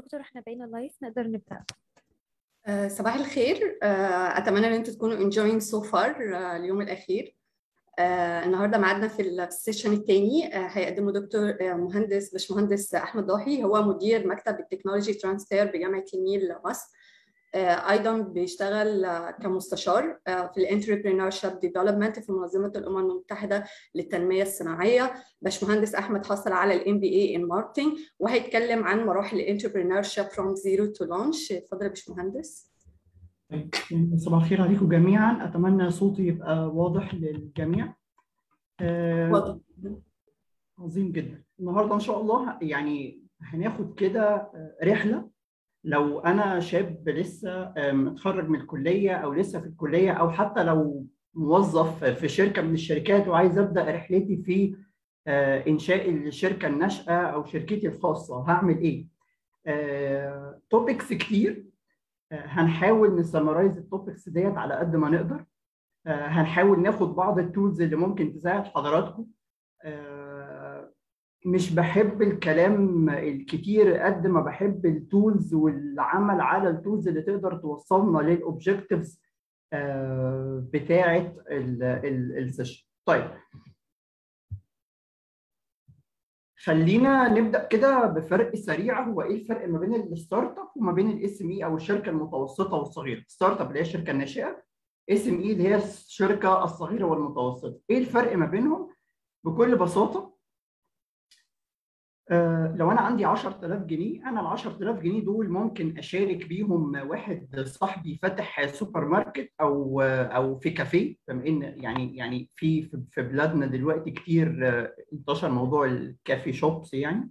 دكتور إحنا بقينا live نقدر نبدأ. آه، صباح الخير. آه، أتمنى إن أنتم تكونوا enjoying so far آه، اليوم الأخير. النهارده معادنا في ال session الثاني هيقدمه دكتور مهندس باشمهندس أحمد ضاحي. هو مدير مكتب ال technology transfer بجامعة النيل مصر. أيضا بيشتغل آه، كمستشار آه، في ال entrepreneurship development في منظمة الأمم المتحدة للتنمية الصناعية. باشمهندس أحمد حصل على ال MBA in marketing وهيتكلم عن مراحل ال entrepreneurship from zero to launch اتفضل يا باشمهندس. صباح الخير عليكم جميعا. أتمنى صوتي يبقى واضح للجميع. آه، اتفضل عظيم جدا. النهارده إن شاء الله يعني هناخد كده آه، رحلة لو أنا شاب لسه آه، متخرج من الكلية أو لسه في الكلية أو حتى لو موظف في شركة من الشركات وعايز أبدأ رحلتي في آه، إنشاء الشركة الناشئة أو شركتي الخاصة هعمل إيه؟ topics كتير. آه، هنحاول ن summarize ال topics ديت على قد ما نقدر. هنحاول ناخد بعض ال tools اللي ممكن تساعد حضراتكم. مش بحب الكلام الكتير قد ما بحب ال tools والعمل على ال tools اللي تقدر توصلنا لل objectives بتاعه ال session طيب. خلينا نبدأ كده بفرق سريع. هو إيه الفرق ما بين ال startup وما بين ال SME أو الشركة المتوسطة والصغيرة؟ startup اللي هي الشركة الناشئة SME اللي هي الشركة الصغيرة والمتوسطة. إيه الفرق ما بينهم؟ بكل بساطة لو أنا عندي 10000 جنيه أنا ال 10000 جنيه دول ممكن أشارك بيهم واحد صاحبي فاتح سوبر ماركت أو أو في كافيه. بما إن يعني يعني في في بلادنا دلوقتي كتير آه، انتشر موضوع ال coffee shops يعني.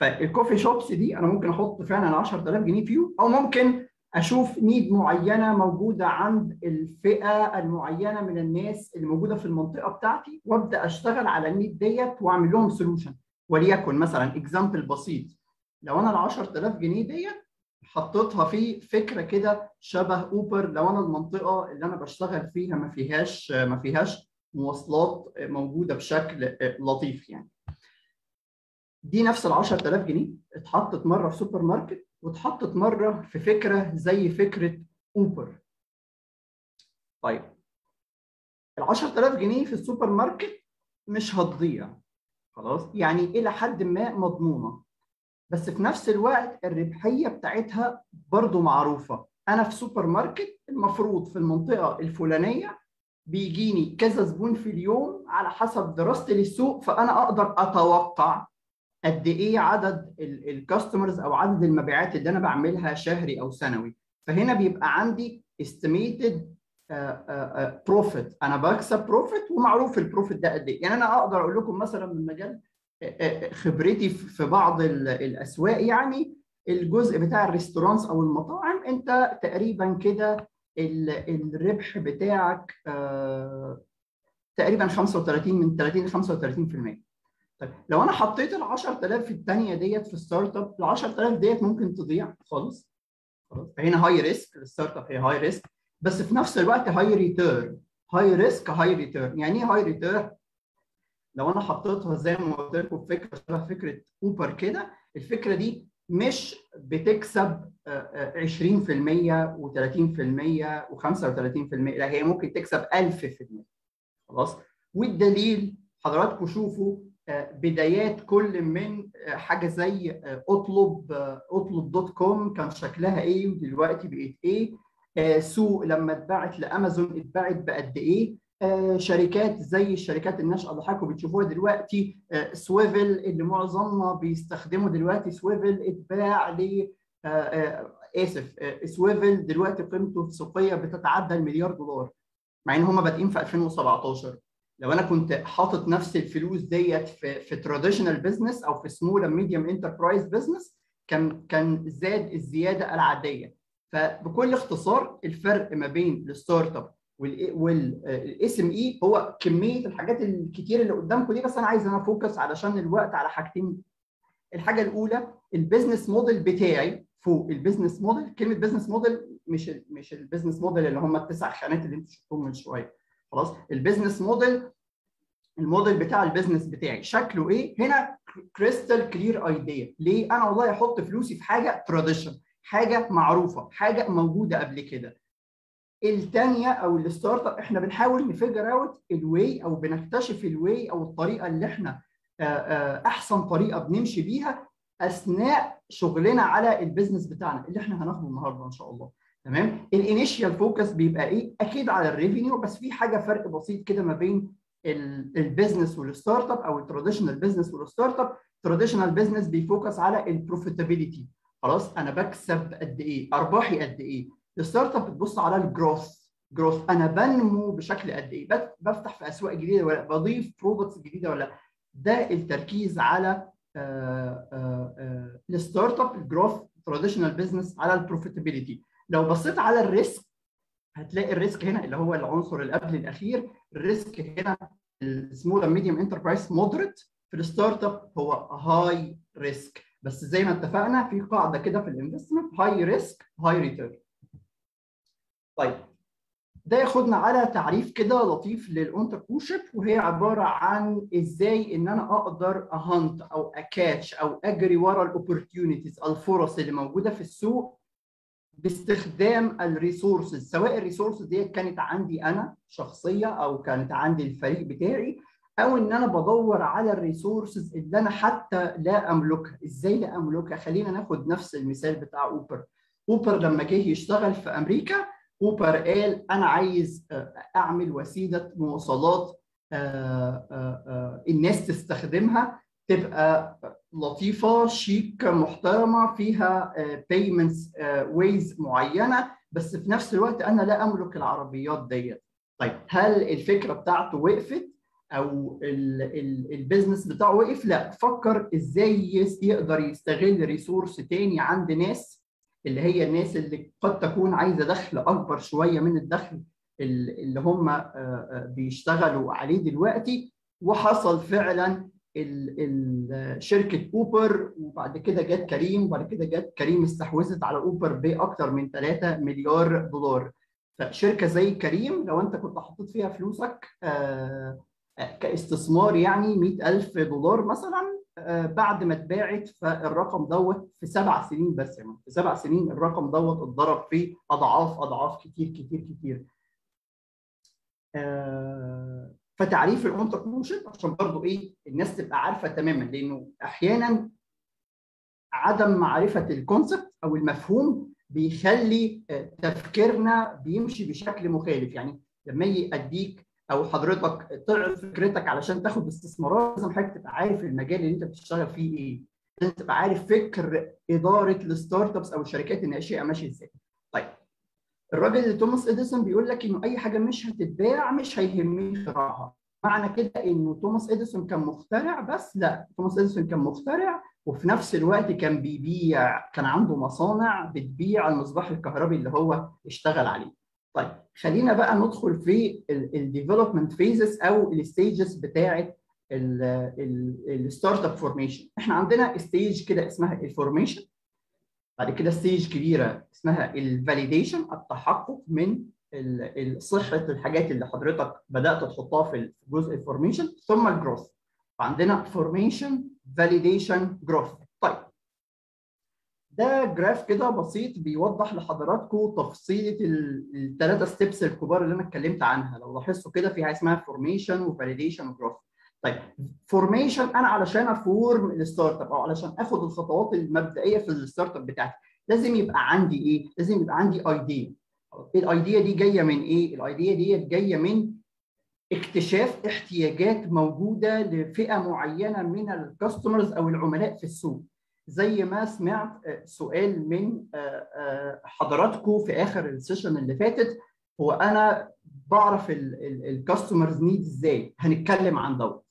فال coffee shops دي أنا ممكن أحط فعلا 10000 جنيه فيهم أو ممكن أشوف need معينة موجودة عند الفئة المعينة من الناس اللي موجودة في المنطقة بتاعتي وأبدأ أشتغل على ال need ديت وأعمل لهم solution وليكن مثلا example بسيط. لو أنا ال 10000 جنيه ديت حطيتها في فكرة كده شبه أوبر لو أنا المنطقة اللي أنا بشتغل فيها ما فيهاش ما فيهاش مواصلات موجودة بشكل لطيف يعني. دي نفس ال 10000 جنيه اتحطت مرة في سوبر ماركت واتحطت مرة في فكرة زي فكرة أوبر. طيب. ال 10000 جنيه في السوبر ماركت مش هتضيع. خلاص؟ يعني إلى حد ما مضمونة. بس في نفس الوقت الربحية بتاعتها برضو معروفة. أنا في سوبر ماركت المفروض في المنطقة الفلانية بيجيني كذا زبون في اليوم على حسب دراستي للسوق فأنا أقدر أتوقع قد إيه عدد ال customers أو عدد المبيعات اللي أنا بعملها شهري أو سنوي. فهنا بيبقى عندي estimated profit أنا بكسب profit ومعروف ال profit ده قد إيه. يعني أنا أقدر أقول لكم مثلا من مجال خبرتي في بعض الأسواق يعني الجزء بتاع ال restaurants أو المطاعم أنت تقريبا كده الربح بتاعك تقريبا 35 من 30 ل 35% طيب لو أنا حطيت ال 10000 الثانية ديت في startup ال 10000 ديت ممكن تضيع خالص خلاص. فهنا high risk ال startup هي high risk بس في نفس الوقت high return high risk high return يعني إيه high return لو أنا حطيتها زي ما قلت لكم فكرة فكرة اوبر كده الفكرة دي مش بتكسب 20% و30% و35% لا هي ممكن تكسب 1000% خلاص؟ والدليل حضراتكم شوفوا بدايات كل من حاجة زي اطلب اطلب dot com كان شكلها إيه ودلوقتي بقت إيه؟ سوق لما اتباعت لأمازون اتباعت بقد إيه؟ شركات زي الشركات الناشئه اللي حضراتكم بتشوفوها دلوقتي سويفل اللي معظمنا بيستخدموا دلوقتي سويفل اتباع ل آسف سويفل دلوقتي قيمته السوقية بتتعدى المليار دولار مع إن هم بادئين في 2017 لو أنا كنت حاطط نفس الفلوس ديت في في traditional business أو في small medium enterprise business كان كان زاد الزيادة العادية. فبكل اختصار الفرق ما بين ال startup وال SME هو كمية الحاجات الكتير اللي قدامكم دي بس أنا عايز أنا focus علشان الوقت على حاجتين. الحاجة الأولى ال business model بتاعي فوق ال business model كلمة business model مش مش ال business model اللي هم التسع خانات اللي أنتوا شفتوهم من شوية. خلاص؟ ال business model الموديل بتاع ال business بتاعي شكله إيه؟ هنا crystal clear idea ليه؟ أنا والله أحط فلوسي في حاجة tradition حاجة معروفة حاجة موجودة قبل كده. الثانية أو ال startup إحنا بنحاول ن figure out ال way أو بنكتشف ال way أو الطريقة اللي إحنا أحسن طريقة بنمشي بيها أثناء شغلنا على ال business بتاعنا اللي إحنا هناخده النهارده إن شاء الله. تمام؟ ال initial focus بيبقى إيه؟ أكيد على ال revenue بس في حاجة فرق بسيط كده ما بين ال business وال startup أو ال traditional business وال startup traditional business بي focus على ال profitability خلاص أنا بكسب قد إيه؟ أرباحي قد إيه؟ ال startup بتبص على ال growth growth أنا بنمو بشكل قد إيه؟ بفتح في أسواق جديدة ولا بضيف products جديدة ولا ده التركيز على ال startup ال growth traditional business على ال profitability لو بصيت على ال risk هتلاقي ال risk هنا اللي هو العنصر اللي قبل الأخير. ال risk هنا ال small medium enterprise moderate في ال startup هو high risk بس زي ما اتفقنا في قاعدة كده في ال investment high risk high return طيب ده ياخدنا على تعريف كده لطيف لل entrepreneurship وهي عبارة عن إزاي إن أنا أقدر أ hunt أو ا catch أو أجري ورا ال opportunities الفرص اللي موجودة في السوق باستخدام ال resources سواء ال resources دي كانت عندي أنا شخصية أو كانت عندي الفريق بتاعي أو إن أنا بدور على ال resources اللي أنا حتى لا أملكها. إزاي لا أملكها؟ خلينا ناخد نفس المثال بتاع أوبر. أوبر لما جه يشتغل في أمريكا أوبر قال أنا عايز أعمل وسيلة مواصلات الناس تستخدمها تبقى لطيفة شيك محترمة فيها payments ways معينة. بس في نفس الوقت أنا لا أملك العربيات ديت. طيب هل الفكرة بتاعته وقفت؟ أو ال business بتاعه وقف. لا فكر إزاي يقدر يستغل resource تاني عند ناس اللي هي الناس اللي قد تكون عايزة دخل أكبر شوية من الدخل اللي هم بيشتغلوا عليه دلوقتي. وحصل فعلا شركة اوبر وبعد كده جت كريم وبعد كده جت كريم استحوذت على اوبر باكثر من 3 مليار دولار. فشركة زي كريم لو أنت كنت حطيت فيها فلوسك كاستثمار يعني 100000 دولار مثلا بعد ما اتباعت فالرقم دوت في سبع سنين بس يعني في سبع سنين الرقم دوت اتضرب في أضعاف أضعاف كتير كتير كتير. فتعريف ال entrepreneurship عشان برضو إيه الناس تبقى عارفة تماما لأنه أحيانا عدم معرفة ال concept أو المفهوم بيخلي تفكيرنا بيمشي بشكل مخالف. يعني لما يجي أديك أو حضرتك تعرف فكرتك علشان تاخد استثمارات لازم حضرتك تبقى عارف المجال اللي أنت بتشتغل فيه إيه. لازم تبقى عارف فكر إدارة ال startups أو الشركات الناشئة ماشي إزاي. طيب الراجل اللي توماس إديسون بيقول لك إنه أي حاجة مش هتتباع مش هيهمني اختراعها معنى كده إنه توماس إديسون كان مخترع بس لا توماس إديسون كان مخترع وفي نفس الوقت كان بيبيع كان عنده مصانع بتبيع المصباح الكهربي اللي هو اشتغل عليه. طيب خلينا بقى ندخل في ال development phases أو ال stages بتاعة ال startup formation إحنا عندنا stage كده اسمها ال formation بعد كده stage كبيرة اسمها ال validation التحقق من صحة الحاجات اللي حضرتك بدأت تحطها في جزء ال formation ثم ال growth فعندنا formation validation growth ده graph كده بسيط بيوضح لحضراتكم تفصيلة الثلاثه steps الكبار اللي أنا اتكلمت عنها. لو لاحظتوا كده في حاجة اسمها formation و validation و growth طيب formation أنا علشان ا form ال startup أو علشان آخد الخطوات المبدئية في ال startup بتاعتي لازم يبقى عندي إيه؟ لازم يبقى عندي idea ال idea دي جاية من إيه؟ ال idea دي جاية من اكتشاف احتياجات موجودة لفئة معينة من ال customers أو العملاء في السوق. زي ما سمعت سؤال من حضراتكم في آخر ال session اللي فاتت. هو أنا بعرف ال customers need إزاي؟ هنتكلم عن دوت.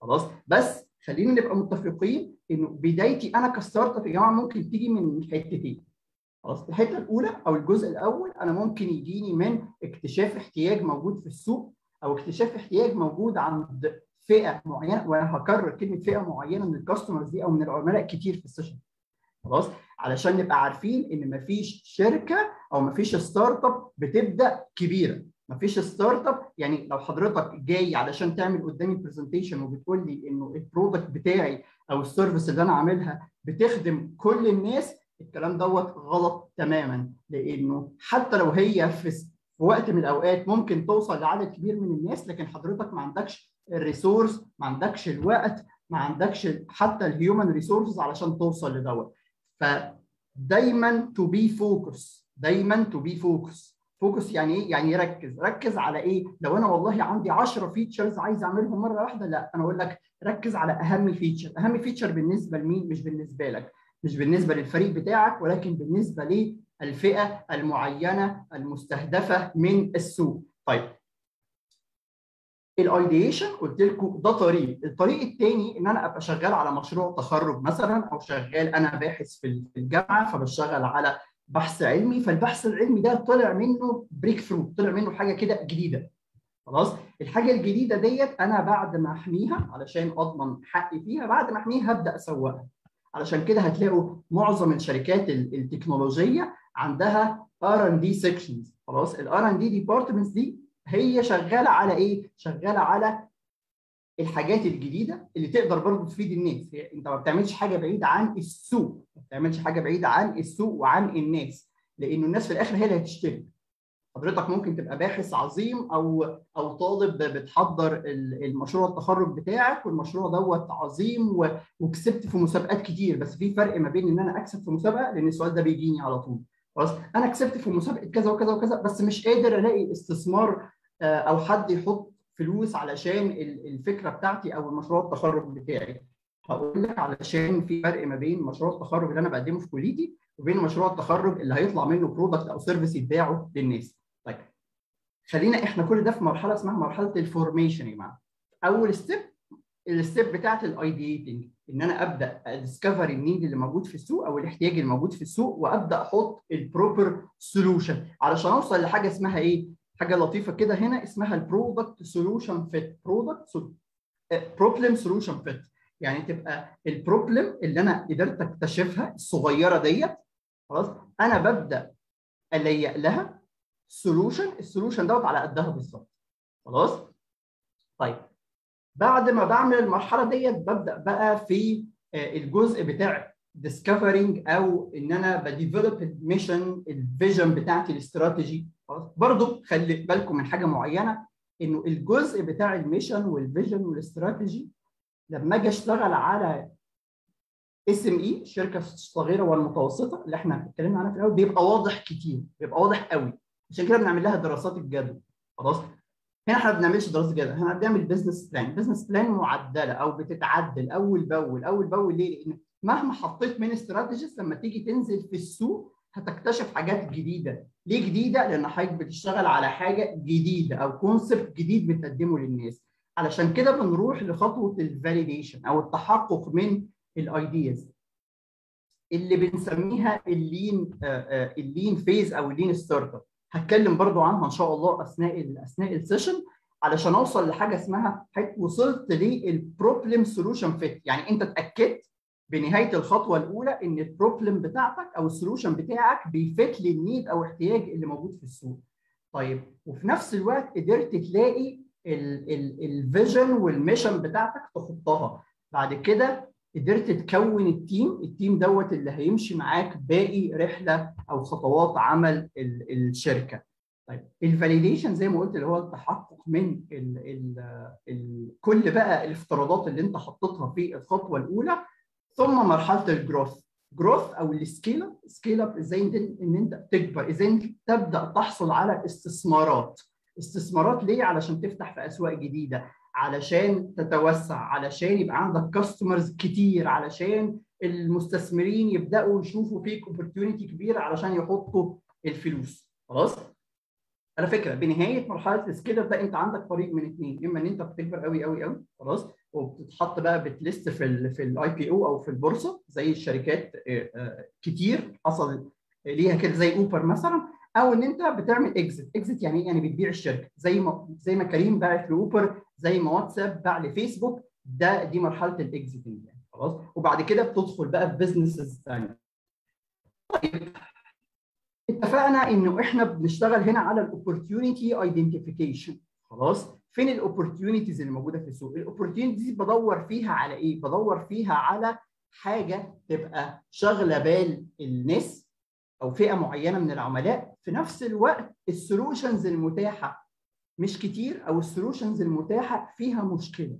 خلاص؟ بس خلينا نبقى متفقين انه بدايتي أنا ك startup يا جماعة ممكن تيجي من حتتين. خلاص؟ الحتة الأولى أو الجزء الأول أنا ممكن يجيني من اكتشاف احتياج موجود في السوق أو اكتشاف احتياج موجود عند فئة معينة وأنا هكرر كلمة فئة معينة من ال customers دي أو من العملاء كتير في ال session. خلاص؟ علشان نبقى عارفين إن مفيش شركة أو مفيش startup بتبدأ كبيرة. مفيش startup يعني لو حضرتك جاي علشان تعمل قدامي presentation وبتقول لي إنه ال product بتاعي أو ال service اللي أنا عاملها بتخدم كل الناس الكلام دوت غلط تماما. لأنه حتى لو هي في وقت من الأوقات ممكن توصل لعدد كبير من الناس لكن حضرتك ما عندكش ال resource ما عندكش الوقت ما عندكش حتى ال human resources علشان توصل لدوت فدايما to be focus دايما to be focus focus يعني إيه؟ يعني يركز، ركز على إيه؟ لو أنا والله عندي 10 features عايز أعملهم مرة واحدة لا أنا أقول لك ركز على أهم feature، أهم feature بالنسبة لمين؟ مش بالنسبة لك، مش بالنسبة للفريق بتاعك ولكن بالنسبة للفئة المعينة المستهدفة من السوق. طيب ال ideation قلت لكم ده طريق، الطريق الثاني إن أنا أبقى شغال على مشروع تخرج مثلا أو شغال أنا باحث في الجامعة فبشتغل على بحث علمي فالبحث العلمي ده طلع منه breakthrough طلع منه حاجة كده جديدة. خلاص؟ الحاجة الجديدة ديت أنا بعد ما أحميها علشان أضمن حقي فيها بعد ما أحميها هبدأ أسوقها. علشان كده هتلاقوا معظم الشركات التكنولوجية عندها R and D sections خلاص؟ ال R and D departments دي هي شغالة على إيه؟ شغالة على الحاجات الجديدة اللي تقدر برضه تفيد الناس. أنت ما بتعملش حاجة بعيده عن السوق. ما بتعملش حاجة بعيده عن السوق وعن الناس. لأنه الناس في الآخر هي اللي هتشتري. حضرتك ممكن تبقى باحث عظيم أو أو طالب بتحضر المشروع التخرج بتاعك والمشروع دوت عظيم وكسبت في مسابقات كتير. بس في فرق ما بين إن أنا أكسب في مسابقة لأن السؤال ده بيجيني على طول. خلاص أنا كسبت في مسابقة كذا وكذا وكذا بس مش قادر ألاقي استثمار أو حد يحط فلوس علشان الفكرة بتاعتي أو المشروع التخرج بتاعي. هقول لك علشان في فرق ما بين مشروع التخرج اللي أنا بقدمه في كليتي وبين مشروع التخرج اللي هيطلع منه product أو service يتباعه للناس. طيب خلينا إحنا كل ده في مرحلة اسمها مرحلة ال formation يا جماعة. أول step ال step بتاعت ال ideating إن أنا أبدأ ا discover ال need اللي موجود في السوق أو الاحتياج اللي موجود في السوق وأبدأ أحط ال proper solution علشان أوصل لحاجة اسمها إيه؟ حاجة لطيفة كده هنا اسمها ال product solution fit product problem solution fit يعني تبقى ال problem اللي أنا قدرت أكتشفها الصغيرة ديت خلاص أنا ببدأ ألاقي لها solution ال solution دوت على قدها بالظبط خلاص؟ طيب بعد ما بعمل المرحلة ديت ببدأ بقى في الجزء بتاع discovering أو ان أنا ب develop ال mission ال vision بتاعتي الاستراتيجي. خلاص. برضو خلي بالكم من حاجة معينة إنه الجزء بتاع ال mission وال vision وال strategy لما أجي أشتغل على SME الشركة الصغيره والمتوسطة اللي إحنا اتكلمنا عنها في الأول بيبقى واضح كتير بيبقى واضح قوي. عشان كده بنعمل لها دراسات الجدوى. خلاص. هنا إحنا ما بنعملش دراسة جدوى إحنا بنعمل business plan business plan معدلة أو بتتعدل أول بأول أول بأول ليه؟ لأن مهما حطيت من strategies لما تيجي تنزل في السوق هتكتشف حاجات جديدة. ليه جديدة؟ لأن حضرتك بتشتغل على حاجة جديدة أو concept جديد بتقدمه للناس. علشان كده بنروح لخطوة ال validation أو التحقق من ال ideas اللي بنسميها ال lean ال lean phase أو ال lean startup هتكلم برضو عنها إن شاء الله أثناء أثناء ال session علشان أوصل لحاجة اسمها وصلت لل problem solution fit يعني أنت اتأكدت بنهاية الخطوة الأولى إن ال problem بتاعتك أو ال solution بتاعك بي fit لل need أو احتياج اللي موجود في السوق. طيب وفي نفس الوقت قدرت تلاقي ال vision وال mission بتاعتك تحطها بعد كده قدرت تكون ال team ال team دوت اللي هيمشي معاك باقي رحلة أو خطوات عمل الشركة طيب ال validation زي ما قلت اللي هو التحقق من ال ال ال كل بقى الافتراضات اللي أنت حطيتها في الخطوة الأولى ثم مرحلة ال growth growth أو ال scale up scale up إزاي ان أنت تكبر إزاي انت تبدأ تحصل على استثمارات. استثمارات ليه؟ علشان تفتح في أسواق جديدة علشان تتوسع علشان يبقى عندك customers كتير علشان المستثمرين يبدأوا يشوفوا فيك opportunity كبيره علشان يحطوا الفلوس. خلاص؟ على فكرة بنهاية مرحلة ال scale up ده أنت عندك طريق من اثنين إما إن أنت بتكبر قوي قوي قوي خلاص؟ وبتتحط بقى بت list في ال في ال IPO أو في البورصة زي الشركات كتير حصل ليها كده زي أوبر مثلا أو إن أنت بتعمل exit exit يعني إيه؟ يعني بتبيع الشركة. زي ما زي ما كريم باعت لأوبر زي ما واتساب باع لفيسبوك ده دي مرحلة ال exiting يعني. خلاص؟ وبعد كده بتدخل بقى في businesses ثانية طيب اتفقنا إنه إحنا بنشتغل هنا على ال opportunity identification خلاص؟ فين ال opportunities اللي موجودة في السوق؟ ال opportunities بدور فيها على إيه؟ بدور فيها على حاجة تبقى شاغلة بال الناس أو فئة معينة من العملاء. في نفس الوقت ال solutions المتاحة مش كتير أو ال solutions المتاحة فيها مشكلة.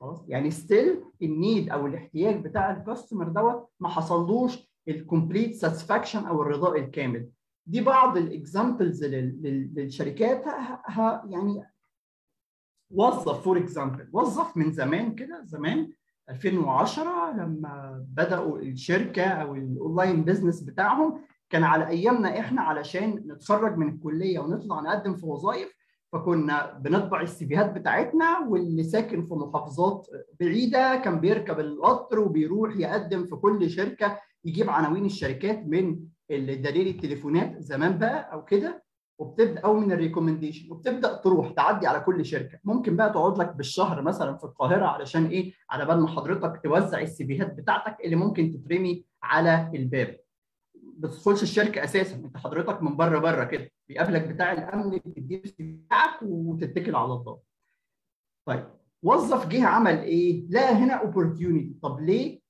خلاص؟ يعني still ال need أو الاحتياج بتاع ال customer دوت ما حصلوش ال complete satisfaction أو الرضاء الكامل. دي بعض ال examples للشركات يعني وظف for example وظف من زمان كده زمان 2010 لما بدأوا الشركة أو ال online business بتاعهم كان على أيامنا إحنا علشان نتخرج من الكلية ونطلع نقدم في وظائف فكنا بنطبع ال CV هات بتاعتنا واللي ساكن في محافظات بعيدة كان بيركب القطر وبيروح يقدم في كل شركة يجيب عناوين الشركات من دليل التليفونات زمان بقى أو كده. وبتبدأ أو من ال recommendation وبتبدأ تروح تعدي على كل شركة. ممكن بقى تقعد لك بالشهر مثلا في القاهرة علشان إيه؟ على بال ما حضرتك توزع ال CV هات بتاعتك اللي ممكن تترمي على الباب. بتدخلش الشركة أساسا أنت حضرتك من بره بره كده. بيقابلك بتاع الأمن بتديه بتاعك وتتكل على الله. طيب وظف جه عمل إيه؟ لقى هنا opportunity طب ليه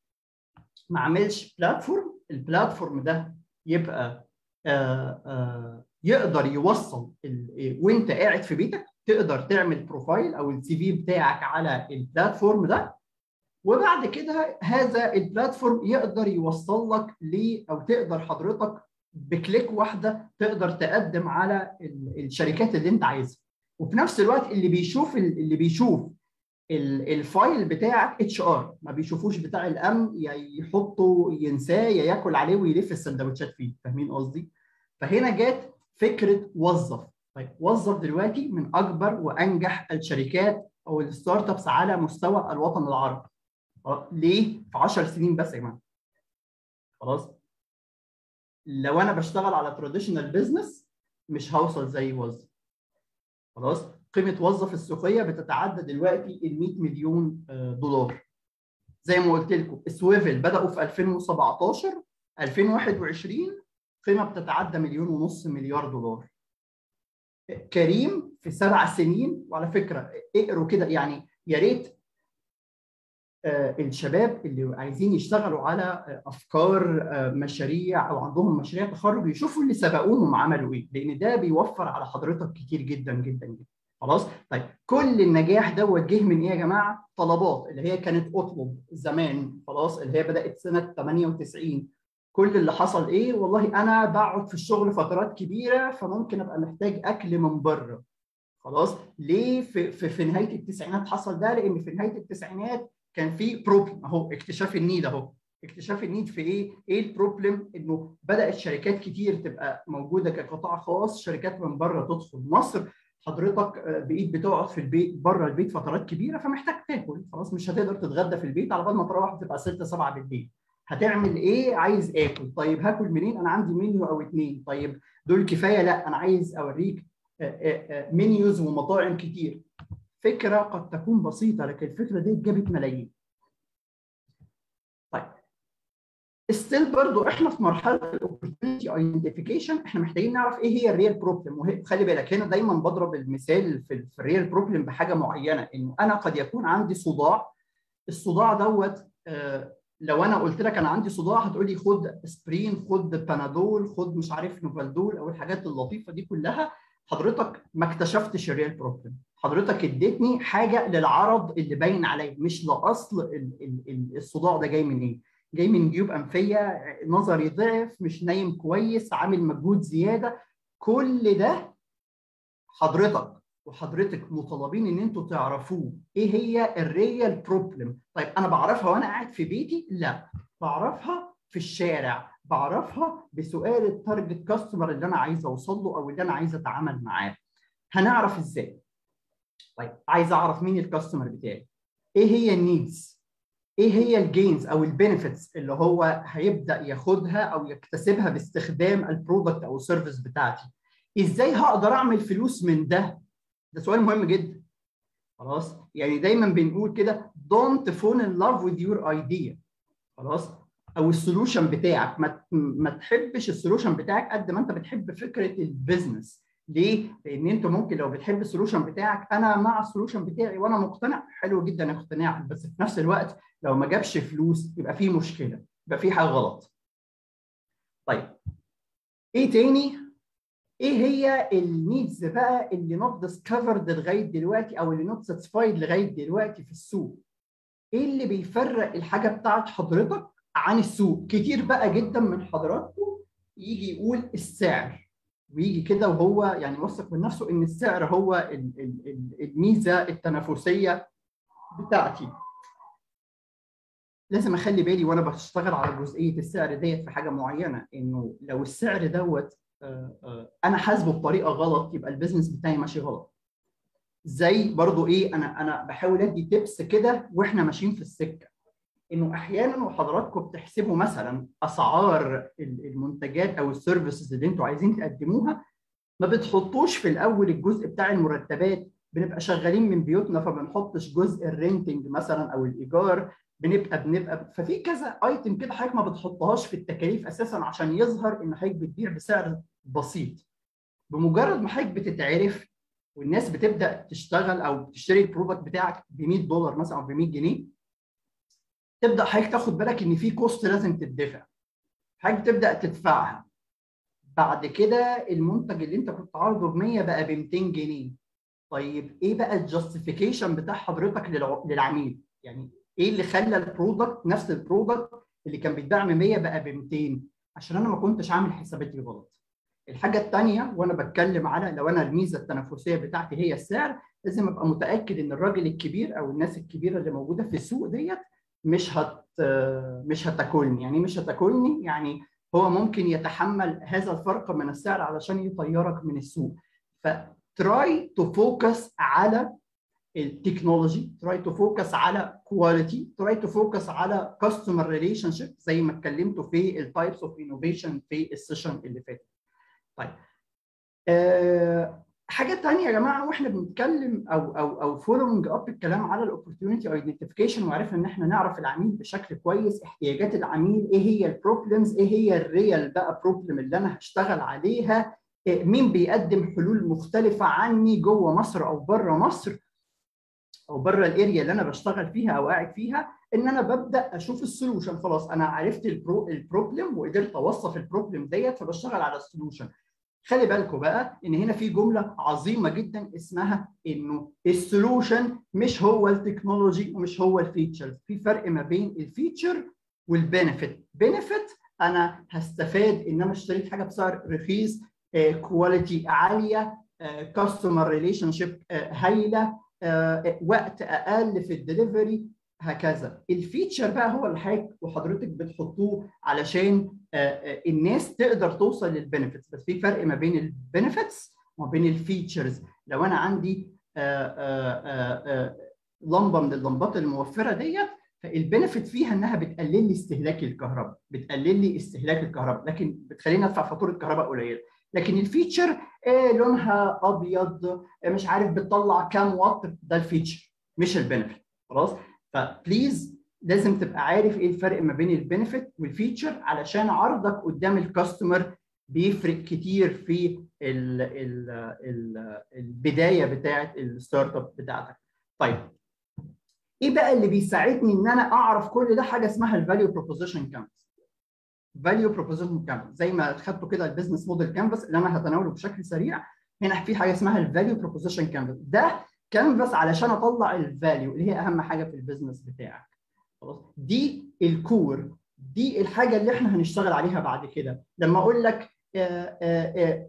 ما عملش platform ال platform ده يبقى آآ آآ يقدر يوصل وانت قاعد في بيتك تقدر تعمل profile أو ال CV بتاعك على ال platform ده. وبعد كده هذا ال platform يقدر يوصل لك ل أو تقدر حضرتك ب click واحدة تقدر تقدم على الشركات اللي انت عايزها. وفي نفس الوقت اللي بيشوف اللي بيشوف ال file بتاعك HR ما بيشوفوش بتاع الامن يحطه ينساه يا ياكل عليه ويلف السندوتشات فيه. فاهمين قصدي؟ فهنا جت فكرة وظف. طيب وظف دلوقتي من أكبر وأنجح الشركات أو ال startups على مستوى الوطن العربي. ليه؟ في 10 سنين بس يا جماعة. خلاص؟ لو أنا بشتغل على traditional business مش هوصل زي وظف. خلاص؟ قيمة وظف السوقية بتتعدى دلوقتي ال 100 مليون دولار. زي ما قلت لكم سويڤل بدأوا في 2017 2021 قيمة بتتعدى مليون ونص مليار دولار. كريم في سبع سنين وعلى فكرة اقروا كده يعني يا ريت الشباب اللي عايزين يشتغلوا على أفكار مشاريع أو عندهم مشاريع تخرج يشوفوا اللي سبقوهم عملوا إيه لأن ده بيوفر على حضرتك كتير جدا جدا جدا. خلاص؟ طيب كل النجاح دوت جه من إيه يا جماعة؟ طلبات اللي هي كانت أطلب زمان خلاص اللي هي بدأت سنة 98 كل اللي حصل إيه؟ والله أنا بقعد في الشغل فترات كبيرة فممكن أبقى محتاج أكل من بره. خلاص؟ ليه في, في, في نهاية التسعينات حصل ده؟ لأن في نهاية التسعينات كان في problem أهو اكتشاف ال need أهو. اكتشاف ال need في إيه؟ إيه ال problem؟ إنه بدأت شركات كتير تبقى موجودة كقطاع خاص، شركات من بره تدخل مصر، حضرتك بقيت بتقعد في البيت بره البيت فترات كبيرة فمحتاج تاكل، خلاص مش هتقدر تتغدى في البيت على بال ما تروح بتبقى 6 7 بالليل. هتعمل إيه؟ عايز آكل، طيب هاكل منين؟ أنا عندي منيو أو اثنين، طيب دول كفاية؟ لا أنا عايز أوريك menus ومطاعم كتير. فكرة قد تكون بسيطة لكن الفكرة دي جابت ملايين. طيب still برضو إحنا في مرحلة ال opportunity identification إحنا محتاجين نعرف إيه هي ال real problem وخلي بالك هنا دايما بضرب المثال في, ال real problem بحاجة معينة إنه أنا قد يكون عندي صداع الصداع دوت آه لو أنا قلت لك أنا عندي صداع هتقول لي خد اسبرين خد بانادول خد مش عارف نوفالدول أو الحاجات اللطيفة دي كلها. حضرتك ما اكتشفتش ال real problem حضرتك اديتني حاجة للعرض اللي باين عليا مش لأصل الصداع ده جاي من إيه جاي من جيوب أنفية نظري ضعف مش نايم كويس عامل مجهود زيادة. كل ده حضرتك وحضرتك مطالبين إن أنتوا تعرفوه إيه هي ال real problem طيب أنا بعرفها وأنا قاعد في بيتي؟ لا بعرفها في الشارع بعرفها بسؤال ال target customer اللي أنا عايز أوصل له أو اللي أنا عايز أتعامل معاه. هنعرف إزاي؟ طيب عايز أعرف مين الكاستمر بتاعي؟ إيه هي النيدز إيه هي الجينز أو البينيفيتس اللي هو هيبدأ ياخدها أو يكتسبها باستخدام البرودكت أو السيرفيس بتاعتي؟ إزاي هقدر أعمل فلوس من ده؟ ده سؤال مهم جدا. خلاص؟ يعني دايما بنقول كده don't fall in love with your idea. خلاص؟ أو السولوشن بتاعك. ما ما تحبش السولوشن بتاعك قد ما أنت بتحب فكرة البيزنس ليه؟ لأن أنت ممكن لو بتحب السولوشن بتاعك أنا مع السولوشن بتاعي وأنا مقتنع. حلو جدا اقتناعك بس في نفس الوقت لو ما جابش فلوس يبقى في مشكلة. يبقى في حاجة غلط. طيب. إيه تاني؟ إيه هي النيدز بقى اللي نوت ديسكفرد لغاية دلوقتي أو اللي نوت ساتسفايد لغاية دلوقتي في السوق؟ إيه اللي بيفرق الحاجة بتاعت حضرتك عن السوق؟ كتير بقى جدا من حضراتكم يجي يقول السعر ويجي كده وهو يعني واثق من نفسه إن السعر هو الميزه التنافسية بتاعتي. لازم أخلي بالي وأنا بشتغل على جزئية السعر ديت في حاجة معينة إنه لو السعر دوت أنا حاسبه بطريقة غلط يبقى البيزنس بتاعي ماشي غلط. زي برضو إيه أنا أنا بحاول أدي تيبس كده وإحنا ماشيين في السكة. إنه أحيانا وحضراتكم بتحسبوا مثلا أسعار المنتجات أو السيرفيسز اللي أنتوا عايزين تقدموها ما بتحطوش في الأول الجزء بتاع المرتبات بنبقى شغالين من بيوتنا فما بنحطش جزء الرينتنج مثلا أو الإيجار بنبقى بنبقى ففي كذا ايتم كده حضرتك ما بتحطهاش في التكاليف أساسا عشان يظهر إن حضرتك بتبيع بسعر بسيط. بمجرد ما حضرتك بتتعرف والناس بتبدأ تشتغل أو تشتري البرودكت بتاعك ب 100 دولار مثلا أو ب 100 جنيه تبدأ حضرتك تاخد بالك إن في كوست لازم تدفع. حضرتك تبدأ تدفعها. بعد كده المنتج اللي أنت كنت عارضه ب 100 بقى ب 200 جنيه. طيب إيه بقى الجاستيفيكيشن بتاع حضرتك للعميل؟ يعني إيه اللي خلى البرودكت نفس البرودكت اللي كان بيتباع ب 100 بقى ب 200 عشان أنا ما كنتش عامل حساباتي غلط. الحاجة الثانية وأنا بتكلم على لو أنا الميزة التنافسية بتاعتي هي السعر لازم أبقى متأكد إن الراجل الكبير أو الناس الكبيرة اللي موجودة في السوق ديت مش هت مش هتاكلني. يعني مش هتاكلني يعني هو ممكن يتحمل هذا الفرق من السعر علشان يطيرك من السوق. فتراي تو فوكس على التكنولوجي تراي تو فوكس على كواليتي تراي تو فوكس على كاستمر ريليشن شيب زي ما اتكلمتوا في التايبس اوف انوفيشن في السيشن اللي فاتت. طيب أه حاجة ثانية يا جماعة وإحنا بنتكلم أو أو أو فولوينج اب الكلام على الاوبورتيونيتي ايدنتيفيكيشن وعرفنا إن إحنا نعرف العميل بشكل كويس احتياجات العميل إيه هي البروبلمز إيه هي الريال بقى بروبلم اللي أنا هشتغل عليها إيه مين بيقدم حلول مختلفة عني جوه مصر أو بره مصر أو بره الأريا اللي أنا بشتغل فيها أو قاعد فيها إن أنا ببدأ أشوف السولوشن خلاص أنا عرفت البرو البروبلم وقدرت أوصف البروبلم ديت فبشتغل على السولوشن خلي بالكم بقى إن هنا في جملة عظيمة جدا اسمها إنه السولوشن مش هو التكنولوجي ومش هو الفيتشر في فرق ما بين الفيتشر والبنفيت بنفيت أنا هستفاد إن أنا اشتريت حاجة بسعر رخيص كواليتي عالية كاستمر ريليشن شيب هايلة. وقت أقل في الدليفري هكذا. الفيتشر بقى هو حضرتك وحضرتك بتحطوه علشان الناس تقدر توصل للبنفيتس بس في فرق ما بين البنفيتس وما بين الفيتشرز لو أنا عندي لمبة من اللمبات الموفرة ديت فالبنفيت فيها إنها بتقلل لي استهلاك الكهرباء بتقلل لي استهلاك الكهرباء لكن بتخليني أدفع فاتورة كهرباء قليلة. لكن الفيتشر إيه لونها أبيض مش عارف بتطلع كام واط ده الفيتشر مش البنفيت خلاص فبليز لازم تبقى عارف إيه الفرق ما بين البنفيت والفيتشر علشان عرضك قدام الكاستمر بيفرق كتير في ال ال ال البداية بتاعه الستارت اب بتاعتك. طيب إيه بقى اللي بيساعدني إن أنا أعرف كل ده حاجة اسمها الفاليو بروبوزيشن كانفاس. فاليو بروبوزيشن كانفاس زي ما خدتوا كده البيزنس موديل كانفاس اللي أنا هتناوله بشكل سريع هنا في حاجة اسمها الفاليو بروبوزيشن كانفاس ده كانفاس علشان أطلع الفاليو اللي هي أهم حاجة في البيزنس بتاعك. خلاص؟ دي الكور دي الحاجة اللي إحنا هنشتغل عليها بعد كده. لما أقول لك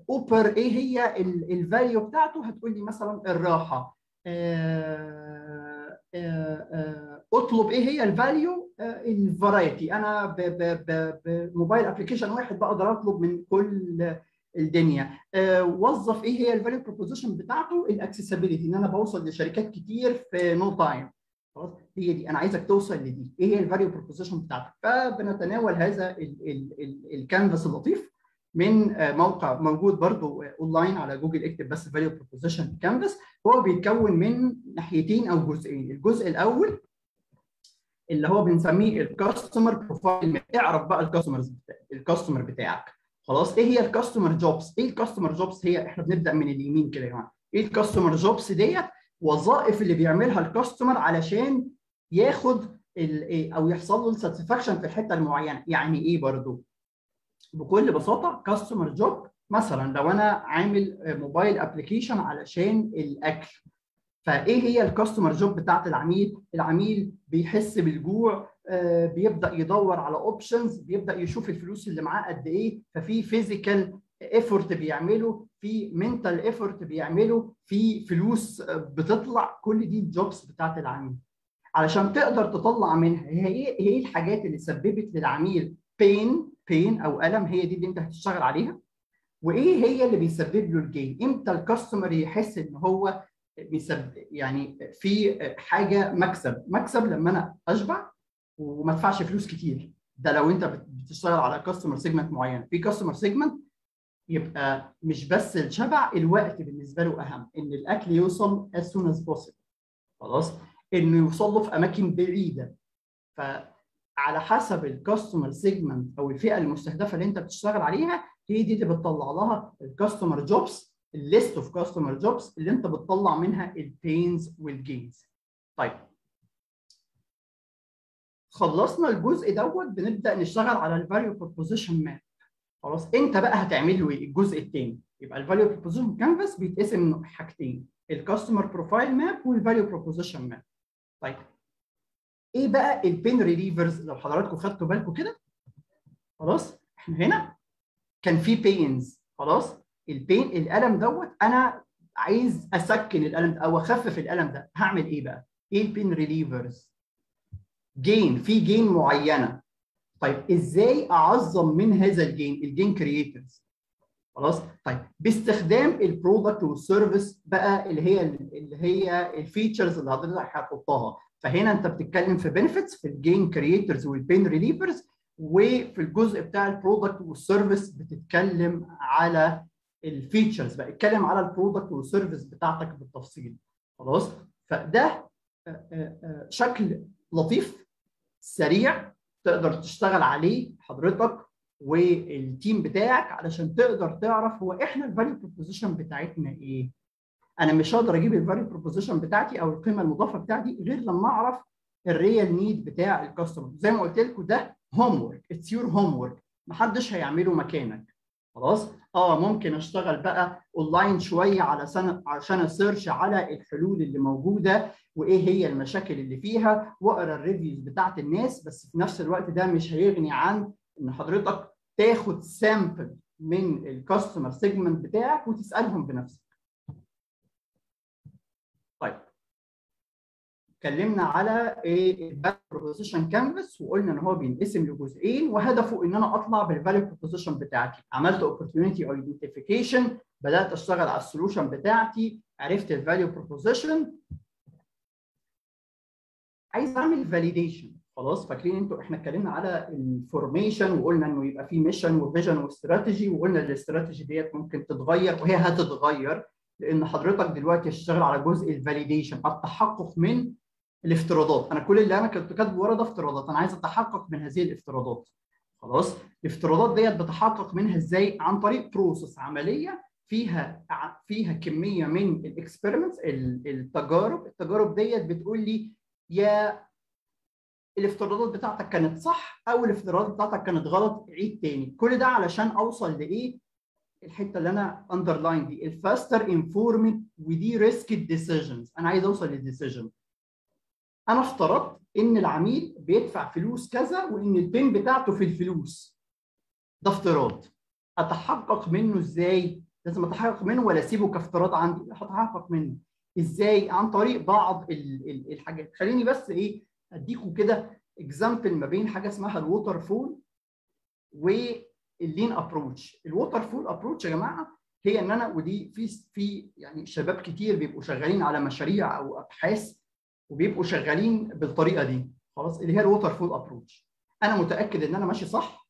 أوبر إيه هي الفاليو بتاعته؟ هتقول لي مثلا الراحة. أطلب إيه هي الفاليو الفرايتي أنا بموبايل ابلكيشن واحد بقدر أطلب من كل الدنيا. وظف إيه هي الفاليو بروبوزيشن بتاعته؟ الاكسسبيليتي إن أنا بوصل لشركات كتير في نو تايم خلاص هي دي. أنا عايزك توصل لدي. إيه هي الفاليو بروبوزيشن بتاعتك؟ فبنتناول هذا الكانفاس اللطيف من موقع موجود برضو اونلاين على جوجل اكتب بس فاليو بروبوزيشن كانفاس هو بيتكون من ناحيتين أو جزئين. الجزء الأول اللي هو بنسميه الكاستمر بروفايل اعرف بقى الكاستمرز الكاستمر بتاعك. خلاص؟ إيه هي الكاستمر جوبز إيه الكاستمر جوبز هي؟ إحنا بنبدأ من اليمين كده يا جماعة. إيه الكاستمر جوبز ديت؟ وظائف اللي بيعملها الكاستمر علشان ياخد أو يحصل له ال satisfaction في الحتة المعينة. يعني إيه برضو؟ بكل بساطة customer job مثلا لو أنا عامل mobile application علشان الأكل. فايه هي ال customer job بتاعت العميل؟ العميل بيحس بالجوع بيبدأ يدور على options بيبدأ يشوف الفلوس اللي معاه قد إيه ففي physical effort بيعمله في mental effort بيعمله في فلوس بتطلع. كل دي ال jobs بتاعت العميل. علشان تقدر تطلع منها هي إيه هي الحاجات اللي سببت للعميل pain pain أو ألم هي دي اللي أنت هتشتغل عليها. وإيه هي اللي بيسبب له ال gain إمتى ال customer يحس إن هو يعني في حاجة مكسب مكسب لما أنا أشبع وما أدفعش فلوس كتير. ده لو أنت بتشتغل على customer segment معين. في customer segment يبقى مش بس الشبع الوقت بالنسبة له أهم. إن الأكل يوصل as soon as possible. خلاص؟ إنه يوصل له في أماكن بعيدة. فعلى حسب ال customer segment أو الفئة المستهدفة اللي أنت بتشتغل عليها هي دي اللي بتطلع لها ال customer jobs ال list of customer jobs اللي انت بتطلع منها ال pains وال gains طيب. خلصنا الجزء دوت بنبدأ نشتغل على ال value proposition map خلاص انت بقى هتعمل له إيه؟ الجزء الثاني يبقى ال value proposition canvas بيتقسم حاجتين ال customer profile map وال value proposition map طيب. إيه بقى ال pain relievers لو حضراتكم خدتوا بالكم كده؟ خلاص إحنا هنا. كان في pains خلاص. ال pain الألم دوت أنا عايز أسكن الألم ده أو أخفف الألم ده. هعمل إيه بقى؟ إيه ال pain relievers؟ gain في gain معينة. طيب إزاي أعظم من هذا ال gain؟ ال gain creators. خلاص؟ طيب باستخدام ال product وال service بقى اللي هي اللي هي ال features اللي حضرتك هتحطها فهنا أنت بتتكلم في benefits في ال gain creators وال pain relievers وفي الجزء بتاع ال product وال service بتتكلم على ال features بقى اتكلم على ال product وال service بتاعتك بالتفصيل. خلاص؟ فده شكل لطيف سريع تقدر تشتغل عليه حضرتك وال team بتاعك علشان تقدر تعرف هو إحنا ال value proposition بتاعتنا إيه. أنا مش هقدر أجيب ال value proposition بتاعتي أو القيمة المضافة بتاعتي غير لما أعرف ال real need بتاع ال customer زي ما قلت لكم ده homework it's your homework محدش هيعمله مكانك. خلاص آه ممكن أشتغل بقى اونلاين شوية على سنه عشان a search على الحلول اللي موجودة وإيه هي المشاكل اللي فيها وأقرأ ال reviews بتاعت الناس بس في نفس الوقت ده مش هيغني عن إن حضرتك تاخد sample من ال customer segment بتاعك وتسألهم بنفسك. طيب اتكلمنا على ال value proposition canvas وقلنا إن هو بينقسم لجزئين وهدفه إن أنا أطلع بال value proposition بتاعتي. عملت opportunity identification بدأت أشتغل على ال solution بتاعتي عرفت ال value proposition عايز أعمل validation خلاص فاكرين إنتوا إحنا اتكلمنا على ال formation وقلنا إنه يبقى في mission و vision و strategy وقلنا الاستراتيجي ديت ممكن تتغير وهي هتتغير لأن حضرتك دلوقتي هتشتغل على جزء ال validation التحقق من الافتراضات. أنا كل اللي أنا كنت كاتبه ورا ده افتراضات. أنا عايز أتحقق من هذه الافتراضات. خلاص؟ الافتراضات ديت بتحقق منها إزاي؟ عن طريق process عملية فيها فيها كمية من ال experiments التجارب. التجارب ديت بتقول لي يا الافتراضات بتاعتك كانت صح أو الافتراضات بتاعتك كانت غلط عيد تاني. كل ده علشان أوصل لإيه؟ الحتة اللي أنا underline دي. ال faster informed و de-risk decisions أنا عايز أوصل لل decision أنا افترضت إن العميل بيدفع فلوس كذا وإن ال pain بتاعته في الفلوس. ده افتراض. أتحقق منه إزاي؟ لازم أتحقق منه ولا أسيبه كافتراض عندي هتحقق منه؟ إزاي؟ عن طريق بعض الحاجات. خليني بس إيه أديكم كده example ما بين حاجة اسمها ال waterfall وال lean approach ال waterfall approach يا جماعة هي إن أنا ودي في في يعني شباب كتير بيبقوا شغالين على مشاريع أو أبحاث وبيبقوا شغالين بالطريقة دي. خلاص اللي هي ال waterfall approach أنا متأكد إن أنا ماشي صح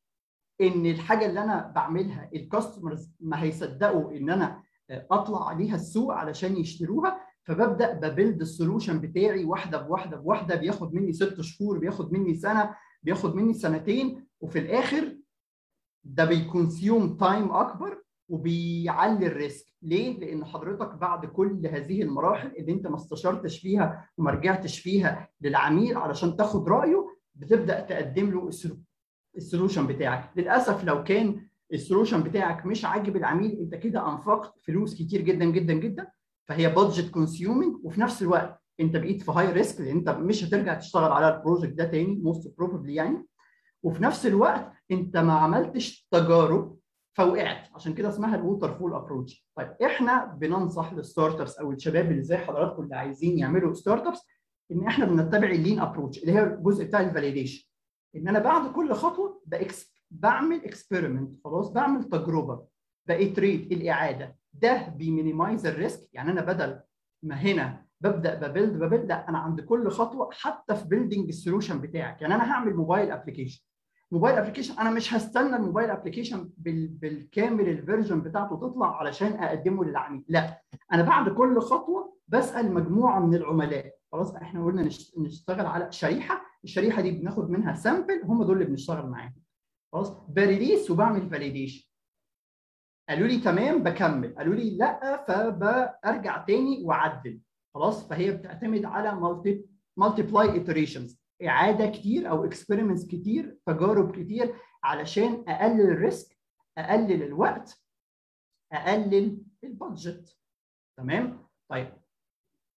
إن الحاجة اللي أنا بعملها ال customers ما هيصدقوا إن أنا أطلع عليها السوق علشان يشتروها فببدأ ب build ال solution بتاعي واحدة بواحدة بواحدة. بياخد مني ست شهور بياخد مني سنة بياخد مني سنتين وفي الآخر ده بي consume time أكبر وبيعلي ال risk. ليه؟ لأن حضرتك بعد كل هذه المراحل اللي أنت ما استشرتش فيها وما رجعتش فيها للعميل علشان تاخد رأيه بتبدأ تقدم له ال solution بتاعك. للأسف لو كان ال solution بتاعك مش عاجب العميل أنت كده أنفقت فلوس كتير جدا جدا جدا. فهي budget consuming وفي نفس الوقت أنت بقيت في high risk لأن أنت مش هترجع تشتغل على ال project ده تاني most probably يعني. وفي نفس الوقت أنت ما عملتش تجارب فوقعت. عشان كده اسمها ال waterfall approach. طيب إحنا بننصح لل startups أو الشباب اللي زي حضراتكم اللي عايزين يعملوا startups إن إحنا بنتبع ال lean approach اللي هي الجزء بتاع ال validation إن أنا بعد كل خطوة. بعمل experiment خلاص بعمل تجربة. ب iterate الإعادة. ده بي minimize ال risk. يعني أنا بدل ما هنا ببدأ ببلد ببلد لا أنا عند كل خطوة حتى في building ال solution بتاعك. يعني أنا هعمل mobile application mobile application أنا مش هستنى ال mobile application بالكامل ال version بتاعته تطلع علشان أقدمه للعميل. لا أنا بعد كل خطوة بسأل مجموعة من العملاء. خلاص إحنا قلنا نشتغل على شريحة الشريحة دي بناخد منها sample هم دول اللي بنشتغل معاهم. خلاص ب release وبعمل validation قالوا لي تمام بكمل. قالوا لي لا فبرجع تاني وأعدل. خلاص فهي بتعتمد على multi multiple iterations إعادة كتير أو experiments كتير تجارب كتير علشان أقلل ال risk أقلل الوقت أقلل ال budget تمام؟ طيب.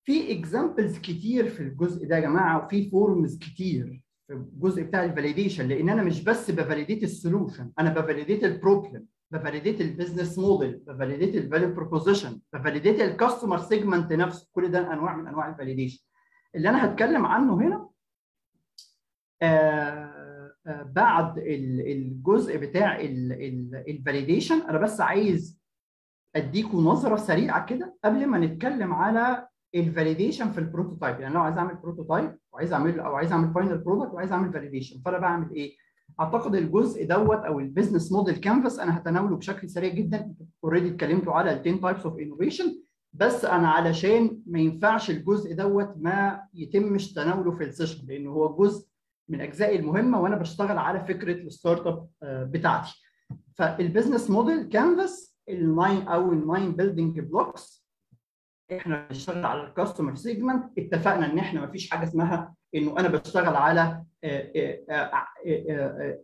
في examples كتير في الجزء ده يا جماعة وفي forms كتير في الجزء بتاع ال validation لأن أنا مش بس ب validate ال solution أنا ب validate ال problem ب validate ال business model ب validate ال value proposition ب validate ال customer segment نفسه. كل ده أنواع من أنواع ال validation اللي أنا هتكلم عنه هنا بعد الجزء بتاع ال validation أنا بس عايز اديكم نظرة سريعة كده قبل ما نتكلم على ال validation في ال prototype يعني لو عايز أعمل prototype وعايز اعمل أو عايز أعمل final product وعايز أعمل validation فأنا بعمل إيه؟ أعتقد الجزء دوت أو ال business model canvas أنا هتناوله بشكل سريع جدا. already اتكلمتوا على ال 10 types of innovation بس أنا علشان ما ينفعش الجزء دوت ما يتمش تناوله في ال session لأنه هو جزء من الاجزاء المهمة وأنا بشتغل على فكرة ال startup بتاعتي. فال business model canvas ال nine أو ال nine building blocks إحنا بنشتغل على ال customer segment اتفقنا إن إحنا ما فيش حاجة اسمها إنه أنا بشتغل على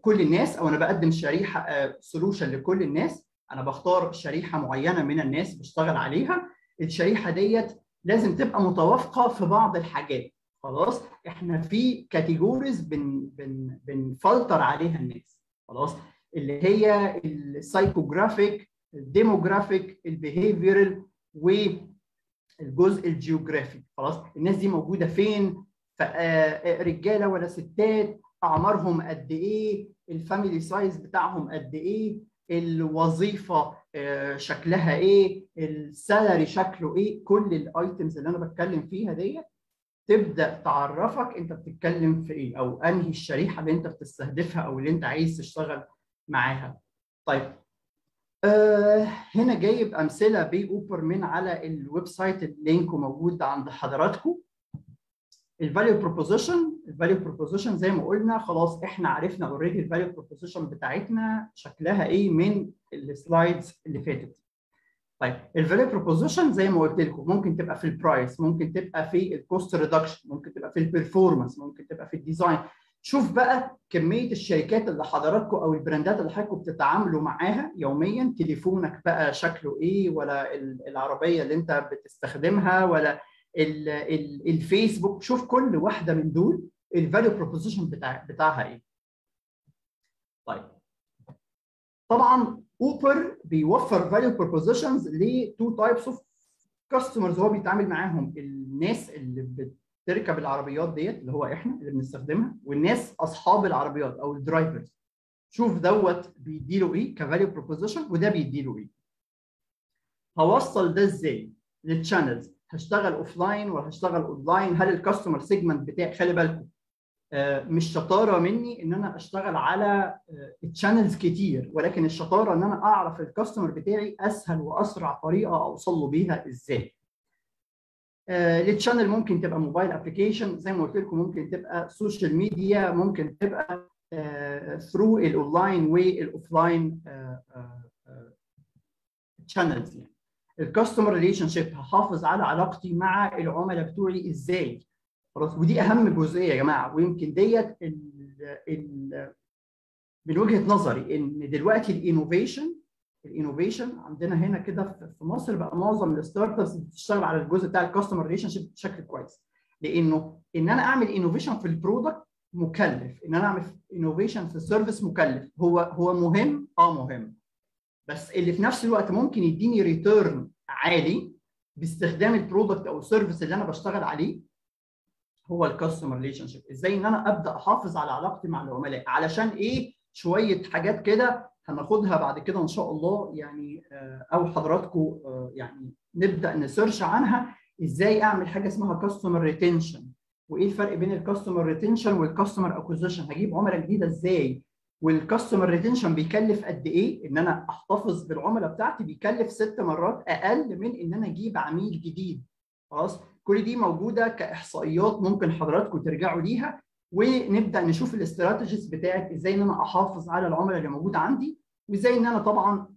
كل الناس أو أنا بقدم شريحة solution لكل الناس. أنا بختار شريحة معينة من الناس بشتغل عليها. الشريحة ديت لازم تبقى متوافقة في بعض الحاجات. خلاص إحنا في categories بن بن بنفلتر عليها الناس. خلاص اللي هي ال psychographic ال demographic ال behavioral والجزء الجيوغرافي خلاص الناس دي موجودة فين؟ رجالة ولا ستات؟ أعمارهم قد إيه؟ ال family size بتاعهم قد إيه؟ الوظيفة شكلها إيه؟ ال salary شكله إيه؟ كل ال items اللي أنا بتكلم فيها ديت تبدأ تعرفك أنت بتتكلم في إيه أو أنهي الشريحة اللي أنت بتستهدفها أو اللي أنت عايز تشتغل معاها. طيب آه هنا جايب أمثلة ب Uber من على ال website ال link موجود عند حضراتكم. ال value proposition ال value proposition زي ما قلنا خلاص إحنا عرفنا already ال value proposition بتاعتنا شكلها إيه من ال slides اللي فاتت. طيب ال value proposition زي ما قلت لكم ممكن تبقى في ال price ممكن تبقى في ال cost reduction ممكن تبقى في ال performance ممكن تبقى في ال design شوف بقى كمية الشركات اللي حضراتكم أو البراندات اللي حضراتكم بتتعاملوا معاها يوميا تليفونك بقى شكله إيه ولا العربية اللي أنت بتستخدمها ولا ال ال الفيسبوك شوف كل واحدة من دول ال value proposition بتاع بتاعها إيه. طيب. طبعا Uber بيوفر value propositions ل two types of customers هو بيتعامل معاهم. الناس اللي بتركب العربيات ديت اللي هو إحنا اللي بنستخدمها والناس أصحاب العربيات أو ال drivers شوف دوت بيديله إيه ك value proposition وده بيديله إيه. هوصل ده إزاي لل channels هشتغل offline ولا هشتغل اون لاين هل ال customer segment بتاعي خلي بالكم مش شطارة مني إن أنا أشتغل على channels آه كتير ولكن الشطارة إن أنا أعرف ال customer بتاعي أسهل وأسرع طريقة اوصل له بيها إزاي. ال channel ممكن تبقى mobile application زي ما قلت لكم ممكن تبقى social media ممكن تبقى through ال online وال offline channels يعني. ال customer relationship هحافظ على علاقتي مع العملاء بتوعي إزاي؟ خلاص. ودي أهم جزئية يا جماعة. ويمكن ديت من وجهة نظري إن دلوقتي ال innovation ال innovation عندنا هنا كده في مصر بقى معظم ال startups بتشتغل على الجزء بتاع ال customer relationship بشكل كويس. لأنه إن أنا أعمل innovation في ال product مكلف. إن أنا أعمل innovation في ال service مكلف. هو هو مهم؟ آه مهم. بس اللي في نفس الوقت ممكن يديني return عالي باستخدام product أو service اللي أنا بشتغل عليه هو ال customer relationship إزاي إن أنا أبدأ أحافظ على علاقتي مع العملاء؟ علشان إيه؟ شوية حاجات كده هناخدها بعد كده إن شاء الله. يعني أو حضراتكم يعني نبدأ ن search عنها. إزاي أعمل حاجة اسمها customer retention وإيه الفرق بين ال customer retention وال customer acquisition هجيب عملاء جديدة إزاي؟ وال customer retention بيكلف قد إيه؟ إن أنا أحتفظ بالعملاء بتاعتي بيكلف ست مرات أقل من إن أنا أجيب عميل جديد. خلاص؟ كل دي موجودة كإحصائيات ممكن حضراتكم ترجعوا ليها ونبدأ نشوف ال strategies بتاعت إزاي إن أنا أحافظ على العملاء اللي موجوده عندي وإزاي إن أنا طبعا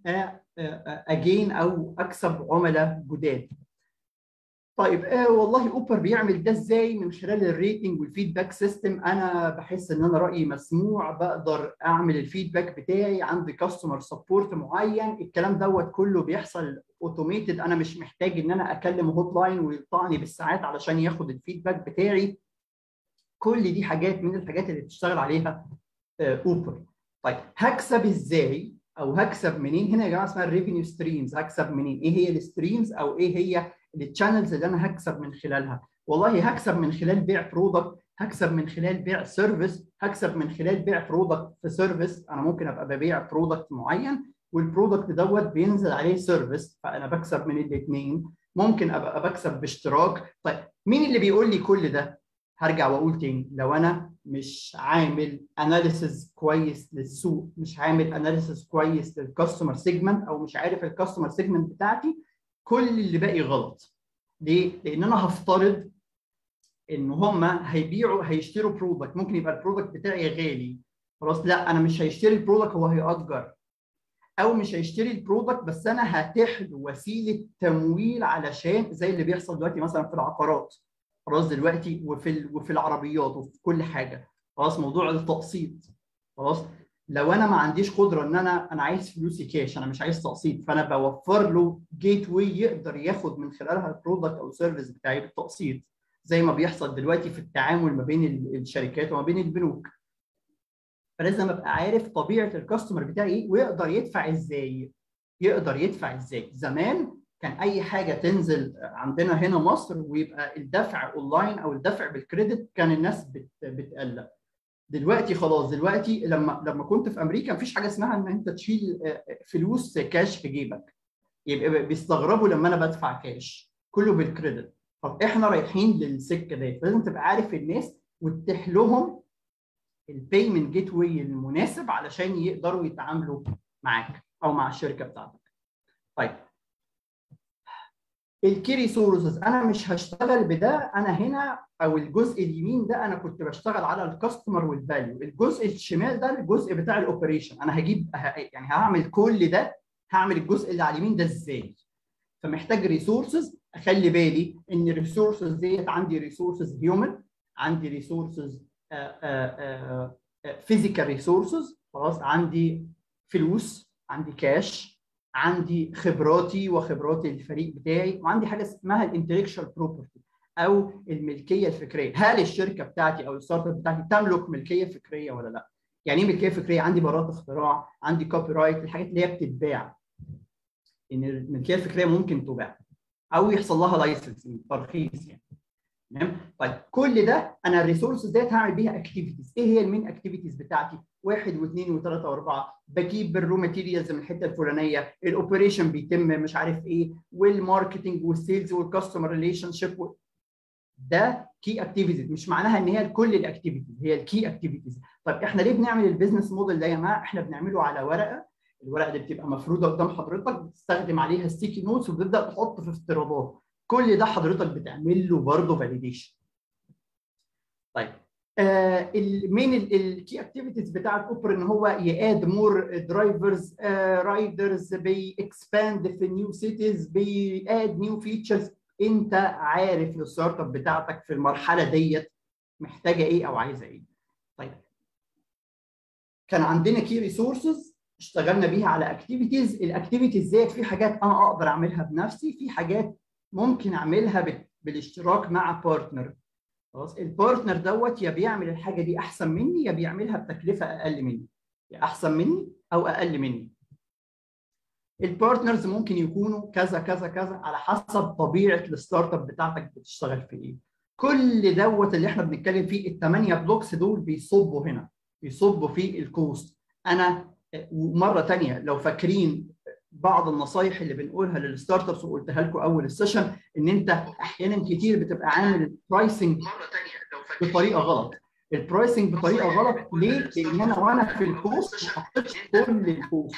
أ gain أو أكسب عملاء جداد. طيب آه والله أوبر بيعمل ده إزاي؟ من خلال ال rating وال feedback system أنا بحس إن أنا رأيي مسموع بقدر أعمل ال feedback بتاعي عندي customer support معين الكلام دوت كله بيحصل automated أنا مش محتاج إن أنا أكلم hotline ويقطعني بالساعات علشان ياخد ال feedback بتاعي. كل دي حاجات من الحاجات اللي بتشتغل عليها آه اوبر طيب هكسب إزاي؟ أو هكسب منين؟ هنا يا جماعة اسمها ال revenue streams هكسب منين؟ إيه هي ال streams أو إيه هي ال channels اللي أنا هكسب من خلالها؟ والله هكسب من خلال بيع product هكسب من خلال بيع service هكسب من خلال بيع product في service أنا ممكن أبقى ببيع product معين وال product دوت بينزل عليه service فأنا بكسب من الاثنين ممكن أبقى بكسب باشتراك. طيب مين اللي بيقول لي كل ده؟ هرجع وأقول تاني لو أنا مش عامل analysis كويس للسوق مش عامل analysis كويس لل customer segment أو مش عارف ال customer segment بتاعتي كل اللي باقي غلط. ليه؟ لأن أنا هفترض إن هم هيبيعوا هيشتروا product ممكن يبقى ال product بتاعي غالي. خلاص لأ أنا مش هيشتري ال product هو هيأجر. أو مش هيشتري ال product بس أنا هاتيح له وسيلة تمويل علشان زي اللي بيحصل دلوقتي مثلا في العقارات. خلاص دلوقتي وفي وفي العربيات وفي كل حاجة. خلاص موضوع التقسيط. خلاص لو أنا ما عنديش قدرة إن أنا أنا عايز فلوسي كاش أنا مش عايز تقسيط. فأنا بوفر له gateway يقدر ياخد من خلالها ال product أو ال service بتاعي بالتقسيط. زي ما بيحصل دلوقتي في التعامل ما بين الشركات وما بين البنوك. فلازم أبقى عارف طبيعة ال customer بتاعي إيه ويقدر يدفع إزاي. يقدر يدفع إزاي. زمان كان أي حاجة تنزل عندنا هنا مصر ويبقى الدفع اونلاين أو الدفع بال credit كان الناس بت بتقلق. دلوقتي خلاص دلوقتي لما لما كنت في أمريكا مفيش حاجة اسمها إن أنت تشيل فلوس كاش في جيبك. يبقى بيستغربوا لما أنا بدفع كاش كله بال credit طب إحنا رايحين للسكة ديت. لازم تبقى عارف الناس وتتيح لهم ال payment gateway المناسب علشان يقدروا يتعاملوا معاك أو مع الشركة بتاعتك. طيب. ال key resources أنا مش هشتغل بده أنا هنا أو الجزء اليمين ده أنا كنت بشتغل على ال customer وال value الجزء الشمال ده الجزء بتاع ال operation أنا هجيب يعني هعمل كل ده هعمل الجزء اللي على اليمين ده إزاي؟ فمحتاج resources أخلي بالي إن ال resources ديت عندي resources human عندي resources physical resources خلاص عندي فلوس عندي كاش عندي خبراتي وخبرات الفريق بتاعي وعندي حاجة اسمها ال intellectual property أو الملكية الفكرية. هل الشركة بتاعتي أو ال startup بتاعتي تملك ملكية فكرية ولا لأ؟ يعني إيه ملكية فكرية؟ عندي براءة اختراع عندي copyright الحاجات اللي هي بتتباع. إن الملكية الفكرية ممكن تباع أو يحصل لها licensing ترخيص يعني. تمام؟ طيب كل ده أنا ال resources ديت هعمل بيها activities إيه هي ال main activities بتاعتي؟ واحد واثنين وثلاثة وأربعة. بجيب ال raw materials من الحتة الفلانية. ال operation بيتم مش عارف إيه. وال marketing وال sales وال customer relationship ده key activities مش معناها إن هي كل ال activities هي ال key activities طيب إحنا ليه بنعمل ال business model ده يا جماعة؟ إحنا بنعمله على ورقة. الورقة دي بتبقى مفرودة قدام حضرتك بتستخدم عليها sticky notes وبتبدأ تحط في افتراضات. كل ده حضرتك بتعمل له برضه validation طيب من ال key activities بتاعت اوبر إن هو ي add more drivers riders بي expand في new cities بي add new features انت عارف ال startup بتاعتك في المرحلة ديت محتاجة إيه أو عايزة إيه. طيب كان عندنا key resources اشتغلنا بيها على activities ال activities ديت في حاجات أنا أقدر أعملها بنفسي في حاجات ممكن أعملها بالاشتراك مع partner خلاص ال partner دوت يا بيعمل الحاجة دي أحسن مني يا بيعملها بتكلفة أقل مني. يا أحسن مني أو أقل مني. ال partners ممكن يكونوا كذا كذا كذا على حسب طبيعة ال startup بتاعتك بتشتغل في إيه. كل دوت اللي إحنا بنتكلم فيه الثمانيه blocks دول بيصبوا هنا بيصبوا في ال cost أنا ومرة ثانية لو فاكرين بعض النصايح اللي بنقولها لل startups وقلتها لكم أول ال session إن أنت أحيانا كتير بتبقى عامل ال pricing بطريقة غلط ال pricing بطريقة غلط ليه؟ لأن أنا وأنا في ال cost ما حطيتش كل ال cost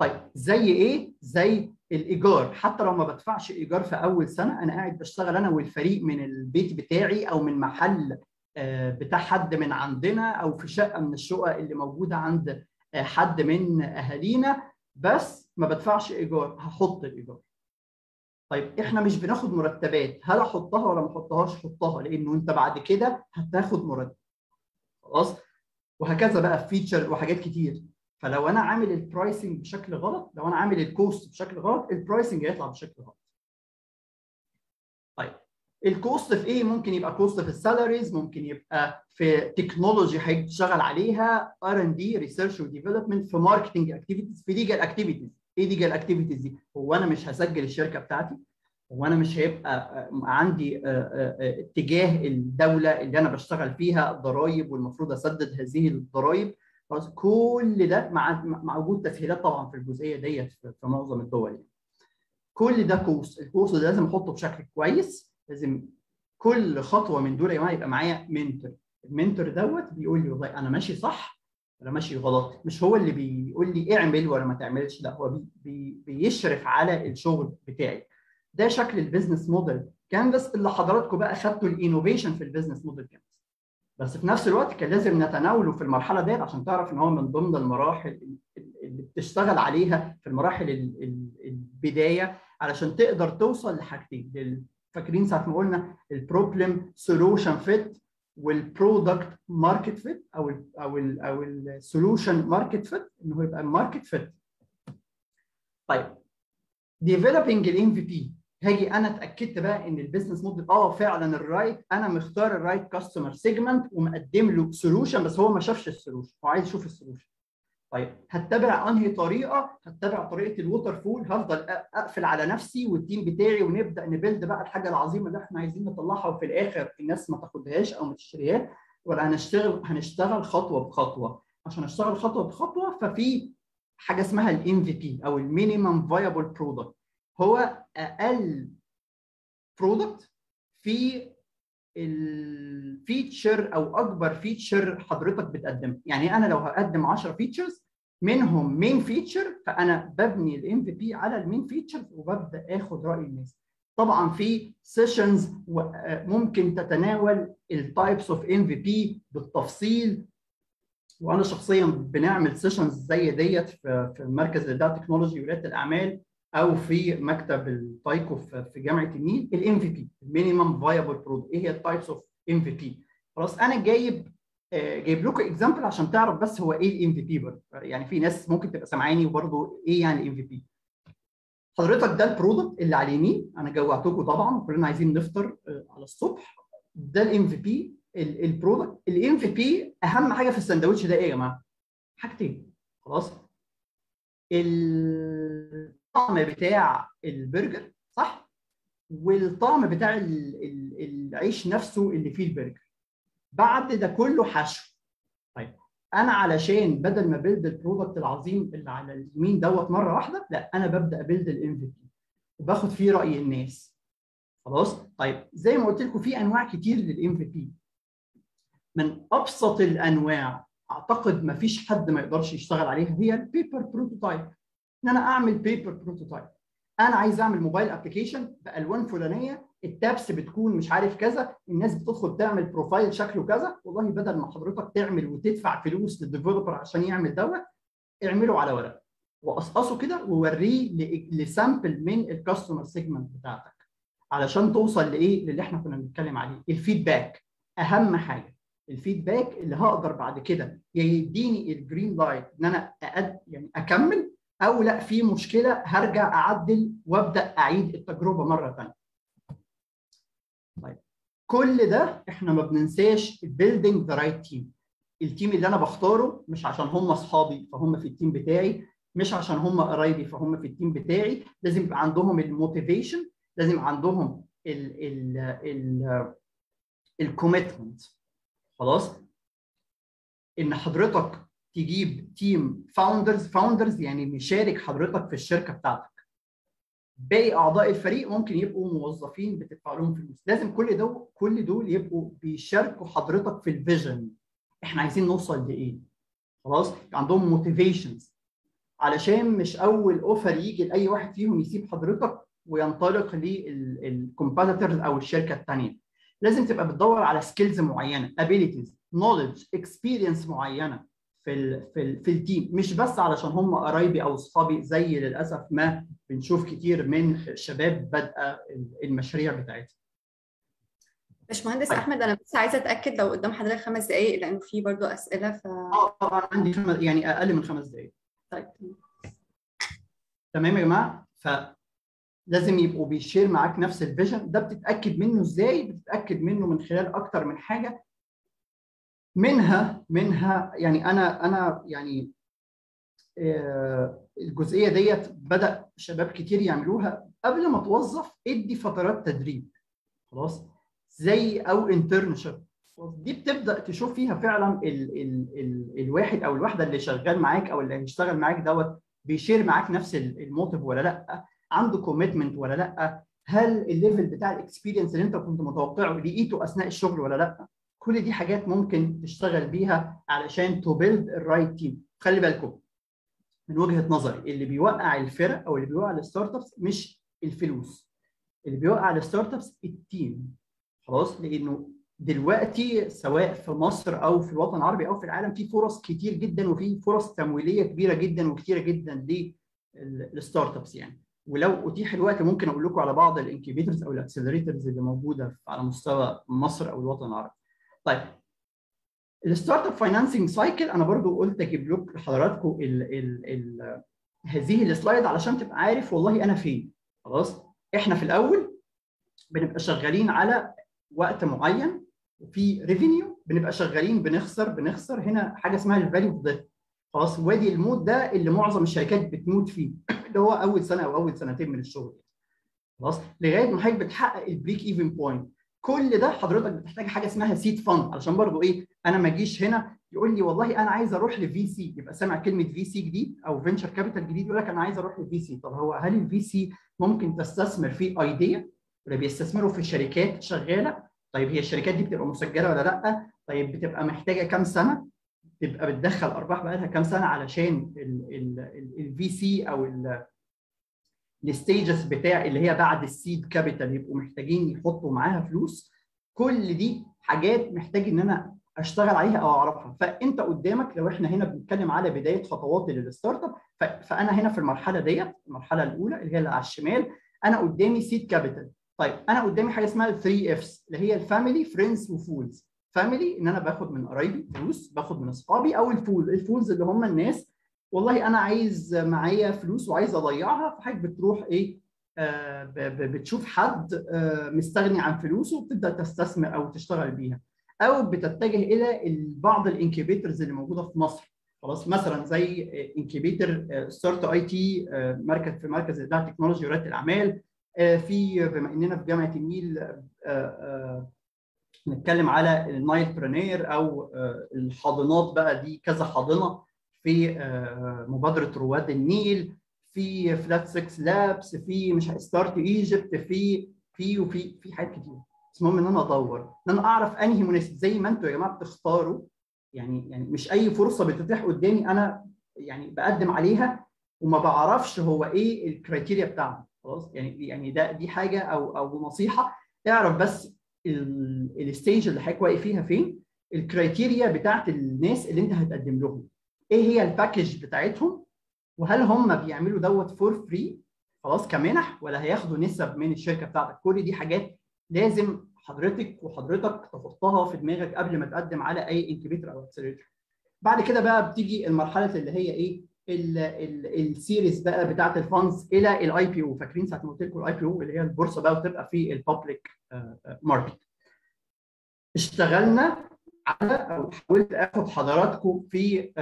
طيب زي إيه؟ زي الإيجار حتى لو ما بدفعش إيجار في أول سنة أنا قاعد بشتغل أنا والفريق من البيت بتاعي أو من محل بتاع حد من عندنا أو في شقة من الشقق اللي موجودة عند حد من أهالينا بس ما بدفعش إيجار هحط الإيجار. طيب إحنا مش بناخد مرتبات هل أحطها ولا ما أحطهاش؟ حطها لأنه أنت بعد كده هتاخد مرتب. خلاص؟ وهكذا بقى feature وحاجات كتير. فلو أنا عامل ال pricing بشكل غلط لو أنا عامل ال cost بشكل غلط ال pricing هيطلع بشكل غلط. ال cost في إيه؟ ممكن يبقى cost في ال salaries ممكن يبقى في technology هيشتغل عليها R and D research و development في marketing activities في legal activities إيه legal activities دي؟ هو أنا مش هسجل الشركة بتاعتي؟ هو أنا مش هيبقى عندي اتجاه الدولة اللي أنا بشتغل فيها ضرائب والمفروض أسدد هذه الضرائب خلاص كل ده مع مع وجود تسهيلات طبعا في الجزئية ديت في معظم الدول يعني. كل ده cost ال cost ده لازم أحطه بشكل كويس. لازم كل خطوة من دول يا جماعة يبقى معايا mentor ال mentor دوت بيقول لي والله أنا ماشي صح ولا ماشي غلط. مش هو اللي بيقول لي اعمل ولا ما تعملش لا هو بي بي بيشرف على الشغل بتاعي. ده شكل ال business model canvas اللي حضراتكم بقى خدتوا ال innovation في ال business model canvas بس في نفس الوقت كان لازم نتناوله في المرحلة ديت عشان تعرف إن هو من ضمن المراحل اللي بتشتغل عليها في المراحل البداية علشان تقدر توصل لحاجتين فاكرين ساعة ما قلنا ال problem solution fit وال product market fit أو ال أو ال أو ال solution market fit ان هو يبقى market fit طيب developing ال MVP هاجي أنا اتأكدت بقى إن ال business model آه فعلا ال right أنا مختار ال right customer segment ومقدم له solution بس هو ما شافش ال solution هو عايز يشوف ال solution طيب هتبع أنهي طريقة؟ هتبع طريقة ال waterfall. هفضل أقفل على نفسي وال team بتاعي ونبدأ ن build بقى الحاجة العظيمة اللي إحنا عايزين نطلعها وفي الآخر الناس ما تاخدهاش أو ما تشتريهاش. ولا هنشتغل هنشتغل خطوة بخطوة. عشان اشتغل خطوة بخطوة ففي حاجة اسمها ال MVP أو ال minimum viable product هو أقل product في ال feature أو أكبر feature حضرتك بتقدمه. يعني أنا لو هقدم 10 features منهم main feature فأنا ببني ال MVP على ال main features وببدأ آخد رأي الناس. طبعا في sessions ممكن تتناول ال types of MVP بالتفصيل. وأنا شخصيا بنعمل sessions زي ديت في مركز الابداع التكنولوجي وريادة الأعمال. أو في مكتب ال TICO في جامعة النيل ال MVP ال minimum viable product إيه هي ال types of MVP خلاص أنا جايب جايب لكم example عشان تعرف بس هو إيه ال MVP يعني في ناس ممكن تبقى سامعاني وبرضه إيه يعني ال MVP حضرتك ده ال product اللي على اليمين أنا جوعتكم طبعا. كلنا عايزين نفطر على الصبح. ده ال MVP ال product ال MVP أهم حاجة في السندوتش ده إيه يا جماعة؟ حاجتين. خلاص. الطعم بتاع البرجر صح؟ والطعم بتاع العيش نفسه اللي فيه البرجر. بعد ده كله حشو. طيب أنا علشان بدل ما ب build ال product العظيم اللي على اليمين دوت مرة واحدة لا أنا ببدأ ب build ال MVP وباخد فيه رأي الناس. خلاص؟ طيب زي ما قلت لكم في أنواع كتير لل MVP من أبسط الأنواع أعتقد ما فيش حد ما يقدرش يشتغل عليها هي ال paper prototype إن أنا أعمل paper prototype أنا عايز أعمل mobile application بألوان فلانية ال tabs بتكون مش عارف كذا الناس بتدخل تعمل profile شكله كذا. والله بدل ما حضرتك تعمل وتدفع فلوس لل developer عشان يعمل دوت اعمله على ورق. وقصقصه كده ووريه ل sample من ال customer segment بتاعتك. علشان توصل لإيه؟ للي إحنا كنا بنتكلم عليه. ال feedback أهم حاجة. ال feedback اللي هقدر بعد كده يديني ال green light إن أنا أقد يعني أكمل أو لا في مشكلة هرجع أعدل وأبدأ أعيد التجربة مرة ثانية. طيب كل ده إحنا ما بننساش building the right team. ال team اللي أنا بختاره مش عشان هم أصحابي فهم في ال team بتاعي مش عشان هم قرايبي فهم في ال team بتاعي لازم يبقى عندهم ال motivation لازم عندهم ال ال ال ال commitment خلاص إن حضرتك تجيب team founders founders يعني مشارك حضرتك في الشركة بتاعتك. باقي أعضاء الفريق ممكن يبقوا موظفين بتدفع لهم فلوس. لازم كل دول كل دول يبقوا بيشاركوا حضرتك في ال vision إحنا عايزين نوصل لإيه؟ خلاص؟ عندهم motivations علشان مش أول offer يجي لأي واحد فيهم يسيب حضرتك وينطلق لل competitors أو الشركة الثانية لازم تبقى بتدور على skills معينة abilities knowledge experience معينة. في ال في ال في ال team مش بس علشان هم قرايبي أو أصحابي زي للأسف ما بنشوف كتير من شباب بادئة المشاريع بتاعتها. باشمهندس طيب. أحمد أنا بس عايزة أتأكد لو قدام حضرتك خمس دقائق لأنه في برضو أسئلة ف آه طبعا عندي خمس يعني أقل من خمس دقائق طيب. تمام يا جماعة؟ ف لازم يبقوا بي share معاك نفس ال vision ده بتتأكد منه إزاي؟ بتتأكد منه من خلال أكتر من حاجة؟ منها منها يعني أنا أنا يعني الجزئية ديت بدأ شباب كتير يعملوها قبل ما توظف ادي فترات تدريب خلاص زي أو internship دي بتبدأ تشوف فيها فعلا ال ال ال الواحد أو الواحده اللي شغال معاك أو اللي هيشتغل معاك دوت بي share معاك نفس ال motive ولا لأ؟ عنده commitment ولا لأ؟ هل ال level بتاع ال experience اللي أنت كنت متوقعه لقيته أثناء الشغل ولا لأ؟ كل دي حاجات ممكن تشتغل بيها علشان to build ال right team خلي بالكم من وجهة نظري اللي بيوقع الفرق أو اللي بيوقع ال startups مش الفلوس. اللي بيوقع ال startups ال team خلاص لأنه دلوقتي سواء في مصر أو في الوطن العربي أو في العالم في فرص كتير جدا وفي فرص تمويلية كبيرة جدا وكتيرة جدا لل startups يعني. ولو أتيح الوقت ممكن أقول لكم على بعض ال incubators أو ال accelerators اللي موجودة على مستوى مصر أو الوطن العربي. طيب. ال startup financing cycle أنا برضو قلت أجيب لكم لحضراتكم ال ال ال هذه ال slide علشان تبقى عارف والله أنا فين. خلاص؟ إحنا في الأول بنبقى شغالين على وقت معين وفي revenue بنبقى شغالين بنخسر بنخسر. هنا حاجة اسمها ال valley of death خلاص؟ وادي الموت ده اللي معظم الشركات بتموت فيه. اللي هو أول سنة أو أول سنتين من الشغل. خلاص؟ لغاية ما حضرتك بتحقق ال break even point كل ده حضرتك بتحتاج حاجة اسمها seed fund علشان برضو إيه أنا ما أجيش هنا يقول لي والله أنا عايز أروح ل VC يبقى سامع كلمة VC جديد أو venture capital جديد يقول لك أنا عايز أروح ل VC طب هو هل ال VC ممكن تستثمر في idea ولا بيستثمروا في شركات شغالة؟ طيب هي الشركات دي بتبقى مسجلة ولا لأ؟ طيب بتبقى محتاجة كام سنة؟ تبقى بتدخل أرباح بقى لها كام سنة علشان ال VC أو ال stages بتاع اللي هي بعد ال seed capital يبقوا محتاجين يحطوا معاها فلوس. كل دي حاجات محتاج إن أنا أشتغل عليها أو أعرفها. فأنت قدامك لو إحنا هنا بنتكلم على بداية خطواتي لل startup فأنا هنا في المرحلة ديت المرحلة الأولى اللي هي اللي على الشمال أنا قدامي seed capital طيب أنا قدامي حاجة اسمها 3 Fs اللي هي ال family friends و fools. family إن أنا باخد من قرايبي فلوس باخد من أصحابي أو ال fools. ال fools اللي هم الناس والله أنا عايز معايا فلوس وعايز أضيعها فحضرتك بتروح إيه آه بتشوف حد آه مستغني عن فلوسه وبتبدأ تستثمر أو تشتغل بيها أو بتتجه إلى بعض ال incubators اللي موجودة في مصر. خلاص مثلا زي incubator Start IT مركز في مركز ابداع تكنولوجي وريادة الأعمال. في بما إننا في جامعة النيل نتكلم على ال NilePreneurs أو الحاضنات بقى دي كذا حاضنه في مبادرة رواد النيل في Flat6Labs في مش Start Egypt في في وفي في حاجات كتير. بس المهم إن أنا أدور. إن أنا أعرف أنهي مناسب. زي ما أنتوا يا جماعة بتختاروا يعني يعني مش أي فرصة بتتيح قدامي أنا يعني بقدم عليها وما بعرفش هو إيه ال criteria بتاعها خلاص؟ يعني يعني ده دي حاجة أو أو نصيحة. اعرف بس ال stage اللي حضرتك واقف فيها فين؟ ال criteria بتاعت الناس اللي أنت هتقدم لهم. إيه هي ال package بتاعتهم؟ وهل هم بيعملوا دوت for free خلاص كمنح ولا هياخدوا نسب من الشركة بتاعتك؟ كل دي حاجات لازم حضرتك وحضرتك تحطها في دماغك قبل ما تقدم على أي incubator أو accelerator بعد كده بقى بتيجي المرحلة اللي هي إيه؟ ال series بقى بتاعت ال funds إلى ال IPO فاكرين ساعة ما قلت لكم ال IPO اللي هي البورصة بقى وتبقى في ال public market اشتغلنا على أو حاولت آخد حضراتكم في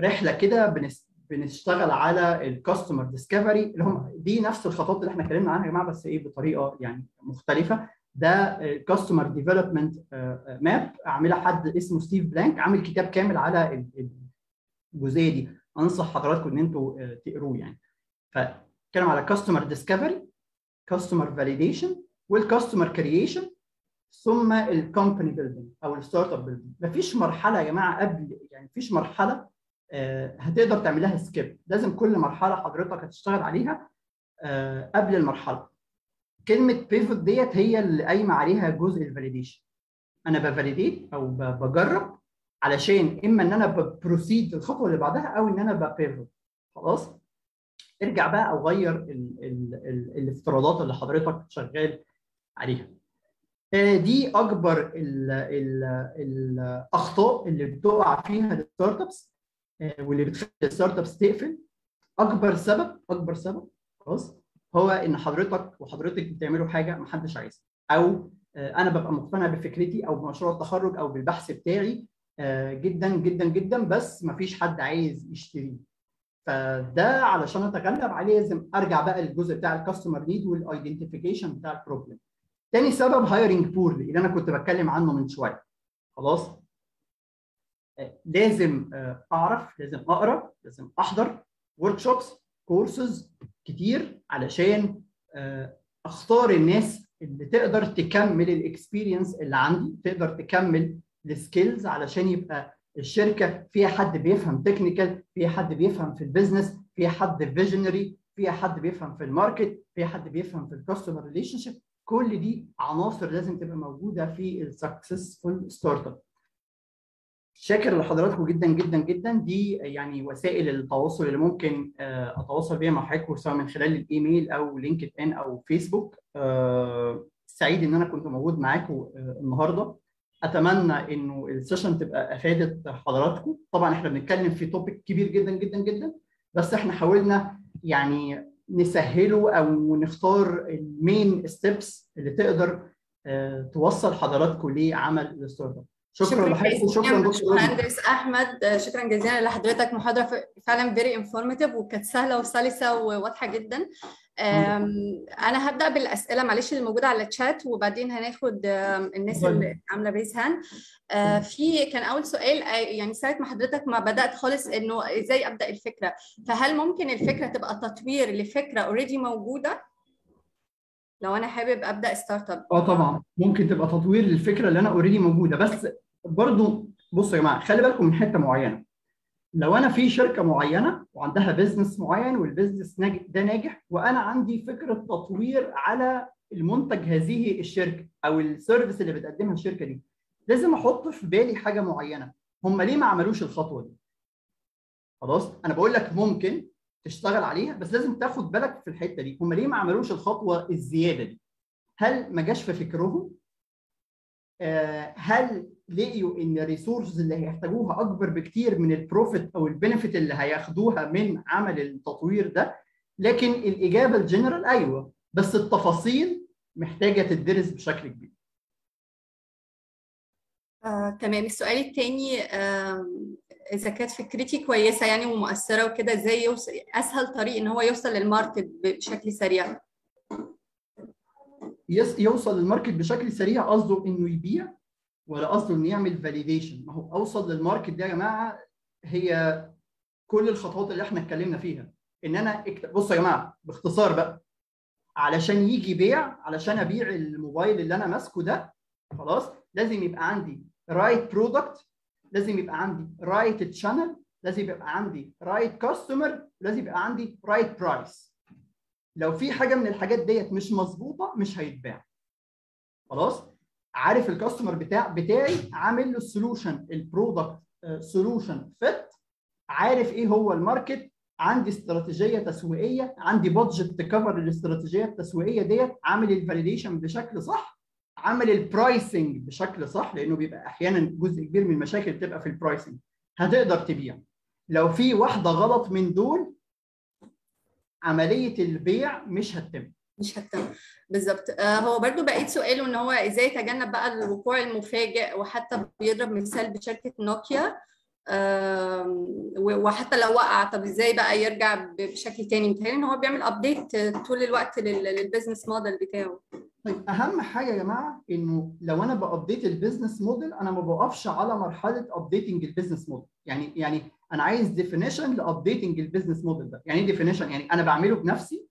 رحلة كده بنشتغل على ال customer discovery اللي هم دي نفس الخطوات اللي إحنا اتكلمنا عنها يا جماعة بس إيه بطريقة يعني مختلفة. ده customer development map عاملها حد اسمه ستيف بلانك عامل كتاب كامل على الجزئية دي. أنصح حضراتكم إن أنتوا تقروه يعني. فاتكلم على customer discovery customer validation وال customer creation ثم ال company building أو ال startup building مفيش مرحلة يا جماعة قبل يعني مفيش مرحلة هتقدر تعمل لها skip لازم كل مرحلة حضرتك هتشتغل عليها قبل المرحلة. كلمة pivot ديت هي اللي قايمة عليها جزء ال validation أنا ب validate أو بجرب علشان إما إن أنا ب proceed الخطوه اللي بعدها أو إن أنا ب pivot خلاص؟ ارجع بقى أو غير ال ال ال الافتراضات اللي حضرتك شغال عليها. دي أكبر ال ال الأخطاء اللي بتقع فيها ال startups واللي بتخلي ال startups تقفل. أكبر سبب أكبر سبب خلاص هو إن حضرتك وحضرتك بتعملوا حاجة ما حدش عايزها. أو أنا ببقى مقتنع بفكرتي أو بمشروع التخرج أو بالبحث بتاعي جدا جدا جدا بس ما فيش حد عايز يشتريه فده علشان أتغلب عليه لازم أرجع بقى للجزء بتاع ال customer need وال identification بتاع ال problem تاني سبب hiring poorly اللي أنا كنت بتكلم عنه من شوية. خلاص؟ لازم أعرف لازم أقرأ لازم أحضر workshops courses كتير علشان أختار الناس اللي تقدر تكمل ال experience اللي عندي تقدر تكمل ال skills علشان يبقى الشركة فيها حد بيفهم technical فيها حد بيفهم في ال business فيها حد visionary فيها حد بيفهم في ال market فيها حد بيفهم في ال customer relationship كل دي عناصر لازم تبقى موجودة في ال successful startup شاكر لحضراتكم جدا جدا جدا. دي يعني وسائل التواصل اللي ممكن أتواصل بيها مع حضراتكم سواء من خلال الإيميل أو LinkedIn أو فيسبوك. سعيد إن أنا كنت موجود معاكم النهارده. أتمنى إنه ال session تبقى أفادت حضراتكم. طبعا إحنا بنتكلم في topic كبير جدا جدا جدا. بس إحنا حاولنا يعني نسهله أو نختار ال main steps اللي تقدر توصل حضراتكم لعمل ال startup شكرا لحضرتك شكرا دكتور مهندس أحمد. شكرا جزيلا لحضرتك محاضرة فعلا very informative وكانت سهلة وسلسة وواضحة جدا. أنا هبدأ بالأسئلة معلش اللي موجودة على الشات وبعدين هناخد الناس اللي عاملة raise hand في كان أول سؤال يعني ساعة ما حضرتك ما بدأت خالص إنه إزاي أبدأ الفكرة؟ فهل ممكن الفكرة تبقى تطوير لفكرة already موجودة؟ لو أنا حابب أبدأ startup آه طبعا. ممكن تبقى تطوير للفكرة اللي أنا already موجودة. بس برضو بصوا يا جماعة خلي بالكم من حتة معينة. لو أنا في شركة معينة وعندها business معين وال business ده ناجح وأنا عندي فكرة تطوير على المنتج هذه الشركة أو ال service اللي بتقدمها الشركة دي لازم أحط في بالي حاجة معينة. هم ليه ما عملوش الخطوة دي؟ خلاص أنا بقول لك ممكن تشتغل عليها بس لازم تاخد بالك في الحتة دي. هم ليه ما عملوش الخطوة الزيادة دي؟ هل ما جاش في فكرهم؟ هل لقيوا إن ال resources اللي هيحتاجوها أكبر بكتير من ال profit أو ال benefit اللي هياخدوها من عمل التطوير ده لكن الإجابة الجنرال أيوه بس التفاصيل محتاجة تدرس بشكل كبير. آه، تمام. السؤال الثاني آه، إذا كانت فكرتي كويسة يعني ومؤثرة وكده إزاي يوصل أسهل طريق إن هو يوصل لل market بشكل سريع؟ يوصل لل market بشكل سريع قصده إنه يبيع ولا قصده إنه يعمل validation ما هو أوصل لل market ده يا جماعة هي كل الخطوات اللي إحنا اتكلمنا فيها. إن أنا اكت... بصوا يا جماعة باختصار بقى. علشان يجي بيع علشان أبيع الموبايل اللي أنا ماسكه ده خلاص لازم يبقى عندي right product لازم يبقى عندي right channel لازم يبقى عندي right customer لازم يبقى عندي right price لو في حاجة من الحاجات ديت مش مظبوطة مش هيتباع. خلاص؟ عارف ال customer بتاع بتاعي عامل له ال solution ال product solution fit عارف إيه هو ال market عندي استراتيجية تسويقية عندي budget ت cover الاستراتيجية التسويقية ديت عامل ال validation بشكل صح عامل ال pricing بشكل صح لأنه بيبقى أحيانا جزء كبير من المشاكل بتبقى في ال pricing هتقدر تبيع. لو في واحدة غلط من دول عملية البيع مش هتتم. مش هتم بالظبط. آه هو برضو بقيت سؤاله إن هو إزاي يتجنب بقى الوقوع المفاجئ وحتى بيضرب مثال بشركة نوكيا. وحتى لو وقع طب إزاي بقى يرجع بشكل تاني؟ متهيألي إن هو بيعمل update طول الوقت لل business model بتاعه. طيب أهم حاجة يا جماعة إنه لو أنا ب update ال business model أنا ما بوقفش على مرحلة updating ال business model يعني يعني أنا عايز definition ل updating ال business model ده. يعني إيه definition يعني أنا بعمله بنفسي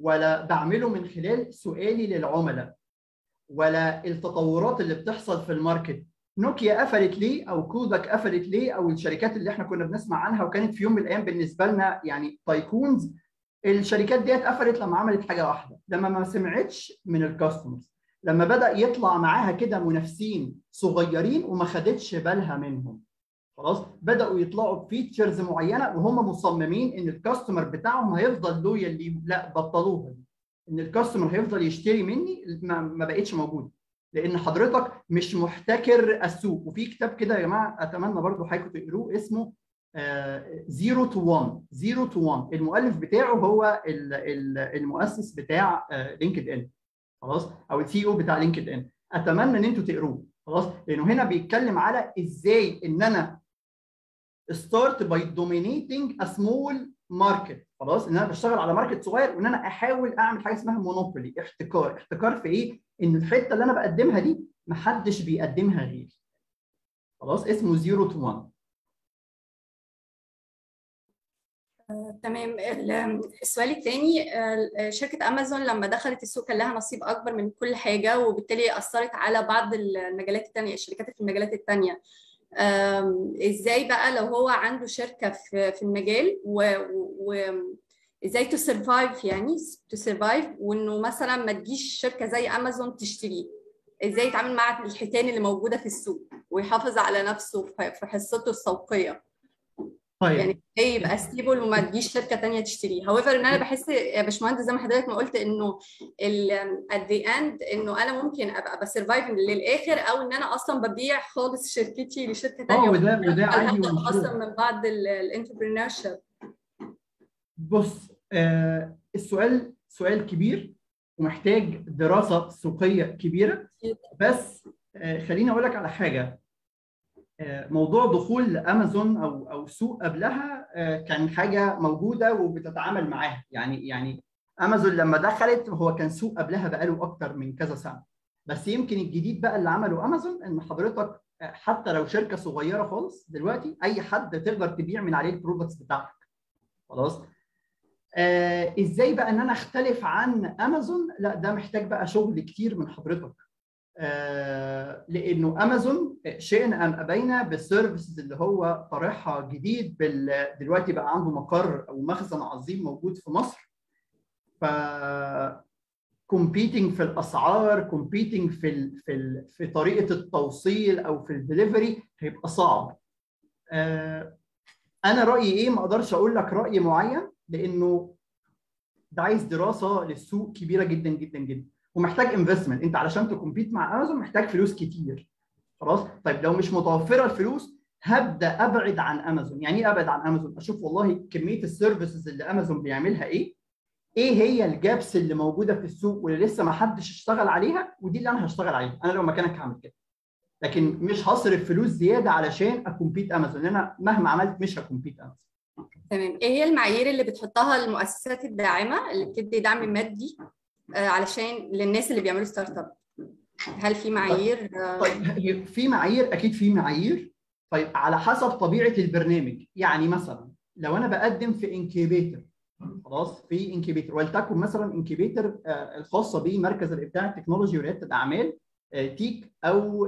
ولا بعمله من خلال سؤالي للعملاء ولا التطورات اللي بتحصل في ال market. نوكيا قفلت ليه أو Kodak قفلت ليه أو الشركات اللي إحنا كنا بنسمع عنها وكانت في يوم من الأيام بالنسبة لنا يعني tycoons الشركات ديت قفلت لما عملت حاجة واحدة لما ما سمعتش من ال customers لما بدأ يطلع معاها كده منافسين صغيرين وما خدتش بالها منهم. خلاص بدأوا يطلعوا ب features معينة وهم مصممين إن ال customer بتاعهم هيفضل loyal ليهم. لا بطلوها. إن ال customer هيفضل يشتري مني ما, بقتش موجودة. لأن حضرتك مش محتكر السوق. وفي كتاب كده يا جماعة أتمنى برضو حضرتك تقروه اسمه Zero to 1 Zero to 1 المؤلف بتاعه هو المؤسس بتاع LinkedIn خلاص؟ أو ال CEO بتاع LinkedIn أتمنى إن أنتوا تقروه خلاص؟ لأنه هنا بيتكلم على إزاي إن أنا start by dominating a small market. خلاص إن أنا بشتغل على market صغير وإن أنا أحاول أعمل حاجة اسمها monopoly احتكار. احتكار في إيه؟ إن الحتة اللي أنا بقدمها دي محدش بيقدمها غيري. خلاص اسمه Zero to 1 تمام. السؤال الثاني شركة أمازون لما دخلت السوق كان لها نصيب أكبر من كل حاجة وبالتالي أثرت على بعض المجالات الثانية الشركات في المجالات الثانية إزاي بقى لو هو عنده شركة في في المجال وإزاي to survive يعني to survive وإنه مثلا ما تجيش شركة زي أمازون تشتريه. إزاي يتعامل مع الحيتان اللي موجودة في السوق ويحافظ على نفسه في حصته السوقية. طيب. يعني إزاي يبقى stable وما تجيش شركة ثانية تشتريه however إن أنا بحس يا باشمهندس زي ما حضرتك ما قلت إنه at the end إنه أنا ممكن أبقى ب survive للآخر أو إن أنا أصلا ببيع خالص شركتي لشركة ثانية آه وده وده عادي أصلا من بعض ال entrepreneurship بص آه السؤال سؤال كبير ومحتاج دراسة سوقية كبيرة. بس آه خليني أقول لك على حاجة. موضوع دخول أمازون أو أو سوق قبلها كان حاجة موجودة وبتتعامل معاها. يعني يعني أمازون لما دخلت هو كان سوق قبلها بقاله أكتر من كذا سنة. بس يمكن الجديد بقى اللي عمله أمازون إن حضرتك حتى لو شركة صغيرة خالص دلوقتي أي حد تقدر تبيع من عليه البرودكتس بتاعتك. خلاص؟ آه إزاي بقى إن أنا أختلف عن أمازون؟ لا ده محتاج بقى شغل كتير من حضرتك. آه لأنه امازون شئنا أم أبينا بال services اللي هو طرحها جديد بال... دلوقتي بقى عنده مقر أو مخزن عظيم موجود في مصر. ف competing في الأسعار competing في ال... في ال... في طريقة التوصيل أو في الدليفري هيبقى صعب. آه أنا رأيي إيه؟ ما أقدرش أقول لك رأي معين لأنه ده عايز دراسة للسوق كبيرة جدا جدا جدا. ومحتاج investment انت علشان ت compete مع امازون محتاج فلوس كتير. خلاص؟ طيب لو مش متوفرة الفلوس هبدأ أبعد عن امازون يعني إيه أبعد عن امازون أشوف والله كمية ال services اللي امازون بيعملها إيه. إيه هي ال gaps اللي موجودة في السوق واللي لسه ما حدش اشتغل عليها؟ ودي اللي أنا هشتغل عليها. أنا لو مكانك هعمل كده. لكن مش هصرف فلوس زيادة علشان أ compete امازون أنا مهما عملت مش ه compete امازون تمام. إيه هي المعايير اللي بتحطها المؤسسات الداعمة اللي بتدي دعم مادي علشان للناس اللي بيعملوا startup هل في معايير؟ طيب في معايير؟ أكيد في معايير. طيب على حسب طبيعة البرنامج. يعني مثلا لو أنا بقدم في incubator خلاص في incubator ولتكن مثلا incubator الخاصة بمركز الإبداع التكنولوجي وريادة الأعمال تيك أو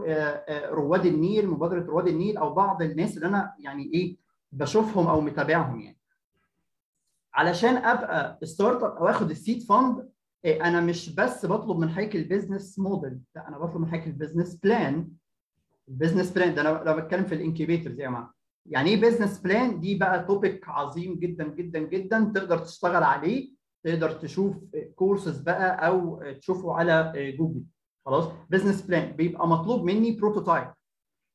رواد النيل مبادرة رواد النيل أو بعض الناس اللي أنا يعني إيه بشوفهم أو متابعهم يعني. علشان أبقى startup أو آخد ال seed fund أنا مش بس بطلب من حضرتك ال business model لا أنا بطلب من حضرتك ال business plan ال business plan ده أنا لو بتكلم في ال incubators يا جماعة. يعني إيه business plan دي بقى topic عظيم جدا جدا جدا تقدر تشتغل عليه تقدر تشوف كورسز بقى أو تشوفه على جوجل خلاص؟ business plan بيبقى مطلوب مني prototype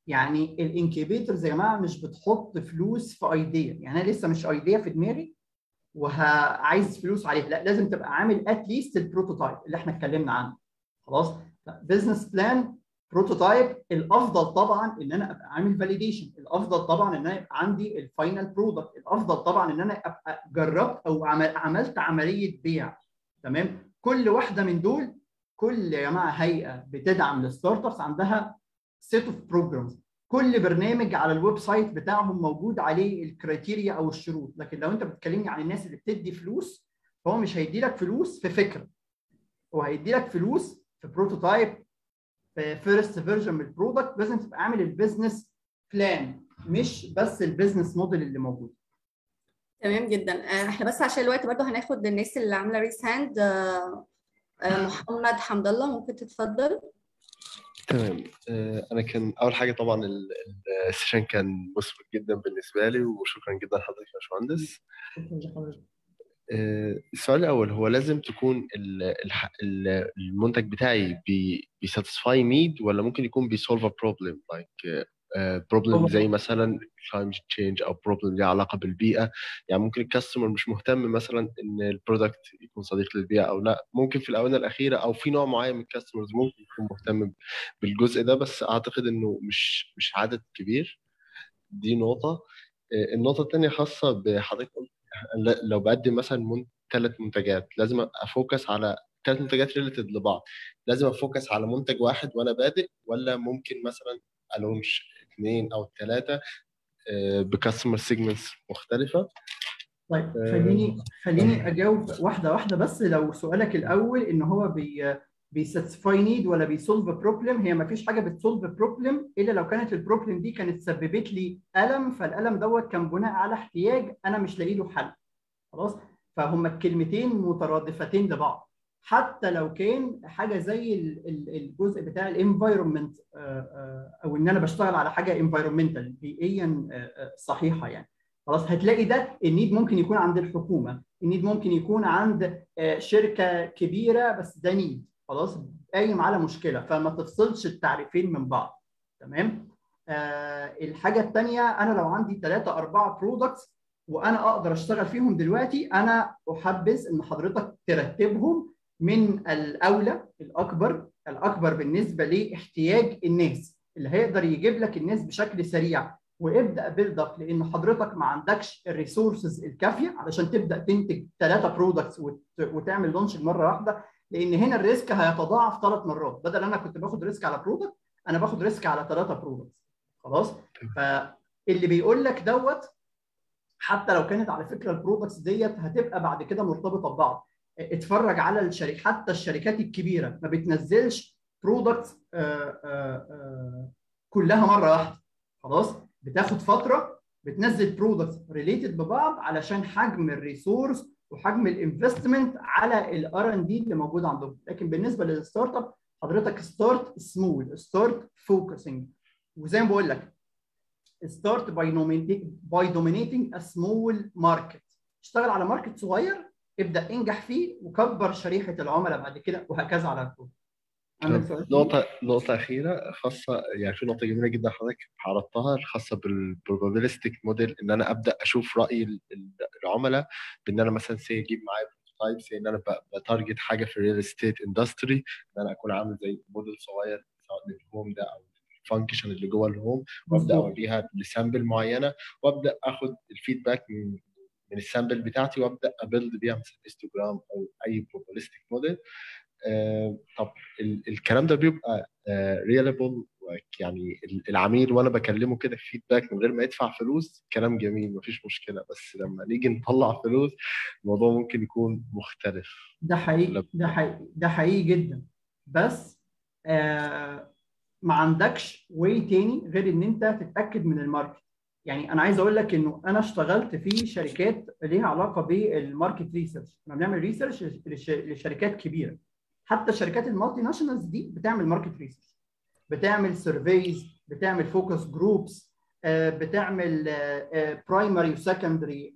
يعني ال incubators يا جماعة مش بتحط فلوس في idea يعني أنا لسه مش idea في دماغي وعايز فلوس عليها. لا لازم تبقى عامل at least ال prototype اللي إحنا اتكلمنا عنه. خلاص؟ business plan prototype الأفضل طبعا إن أنا أبقى عامل validation الأفضل طبعا إن أنا يبقى عندي ال final product الأفضل طبعا إن أنا أبقى جربت أو عملت عملية بيع. تمام؟ كل واحدة من دول كل يا جماعة هيئة بتدعم ال startups عندها set of programs كل برنامج على ال website بتاعهم موجود عليه ال criteria أو الشروط. لكن لو أنت بتكلمني عن الناس اللي بتدي فلوس فهو مش هيدي لك فلوس في فكرة. هو هيدي لك فلوس في prototype في first version من ال product لازم تبقى عامل ال business plan مش بس ال business model اللي موجود. تمام جدا. إحنا بس عشان الوقت برضه هناخد الناس اللي عاملة raise hand محمد حمد الله ممكن تتفضل. تمام. أنا كان أول حاجة طبعا ال session كان مثمر جدا بالنسبة لي وشكرا جدا لحضرتك يا باشمهندس. السؤال الأول هو لازم تكون المنتج بتاعي بي satisfy need ولا ممكن يكون بي solve problem like problem زي مثلا climate change أو problem ليها علاقة بالبيئة. يعني ممكن ال customer مش مهتم مثلا إن ال product يكون صديق للبيئة أو لأ. ممكن في الآونة الأخيرة أو في نوع معين من ال customers ممكن يكون مهتم بالجزء ده بس أعتقد إنه مش مش عدد كبير. دي نقطة. النقطة الثانية خاصة بحضرتك لو بقدم مثلا ثلاث منتجات لازم أ focus على ثلاث منتجات related لبعض. لازم أ focus على منتج واحد وأنا بادئ ولا ممكن مثلا أ launch اثنين أو ثلاثة ب customer segments مختلفة. طيب خليني خليني أجاوب واحدة واحدة بس. لو سؤالك الأول إن هو بي بي satisfy need ولا بي solve problem هي ما فيش حاجة بت solve problem إلا لو كانت ال problem دي كانت سببت لي ألم فالألم دوت كان بناء على احتياج أنا مش لاقي له حل. خلاص؟ فهم الكلمتين مترادفتين لبعض. حتى لو كان حاجة زي الجزء بتاع ال environment أو إن أنا بشتغل على حاجة environmental بيئيا صحيحة يعني. خلاص هتلاقي ده ال need ممكن يكون عند الحكومة ال need ممكن يكون عند شركة كبيرة بس ده need. خلاص قايم على مشكلة فما تفصلش التعريفين من بعض. تمام؟ آه الحاجة الثانية أنا لو عندي ثلاثة أربعة products وأنا أقدر أشتغل فيهم دلوقتي أنا أحبذ إن حضرتك ترتبهم من الأولى الأكبر الأكبر بالنسبة لاحتياج الناس اللي هيقدر يجيب لك الناس بشكل سريع. وابدأ build up لأن حضرتك ما عندكش ال resources الكافية علشان تبدأ تنتج ثلاثة products وتعمل launch مرة واحدة. لأن هنا ال risk هيتضاعف ثلاث مرات. بدل أنا كنت باخد risk على product أنا باخد risk على ثلاثة products خلاص؟ فاللي بيقول لك دوت حتى لو كانت على فكرة ال products ديت هتبقى بعد كده مرتبطة ببعض. اتفرج على الشركات حتى الشركات الكبيرة ما بتنزلش products كلها مرة واحدة. خلاص؟ بتاخد فترة بتنزل products related ببعض علشان حجم ال resources وحجم ال investment على ال R&D اللي موجود عندهم. لكن بالنسبة لل startup حضرتك start small start focusing وزي ما بقول لك start by by dominating a small market اشتغل على market صغير ابدأ انجح فيه وكبر شريحة العملاء بعد كده وهكذا على الكل نقطة نقطة أخيرة خاصة يعني في نقطة جميلة جدا حضرتك عرضتها الخاصة بال probabilistic model إن أنا أبدأ أشوف رأي العملاء بإن أنا مثلا say أجيب معايا prototype say إن أنا ب target حاجة في ال real estate industry إن أنا أكون عامل زي موديل صغير سواء لل home ده أو ال function اللي جوه ال home وأبدأ أوريها ل sample معينة وأبدأ آخد ال feedback من من ال sample بتاعتي وابدأ أ build بيها مثلا histogram أو أي probabilistic model آه طب الكلام ده بيبقى reliable آه يعني العميل وأنا بكلمه كده feedback من غير ما يدفع فلوس كلام جميل مفيش مشكلة. بس لما نيجي نطلع فلوس الموضوع ممكن يكون مختلف. ده حقيقي ده حقيقي ده حقيقي جدا. بس آه ما عندكش way تاني غير إن أنت تتأكد من ال market. يعني أنا عايز أقول لك إنه أنا اشتغلت في شركات ليها علاقة بال market research إحنا بنعمل research لشركات كبيرة حتى شركات ال multinationals دي بتعمل market research بتعمل surveys بتعمل focus groups بتعمل primary و secondary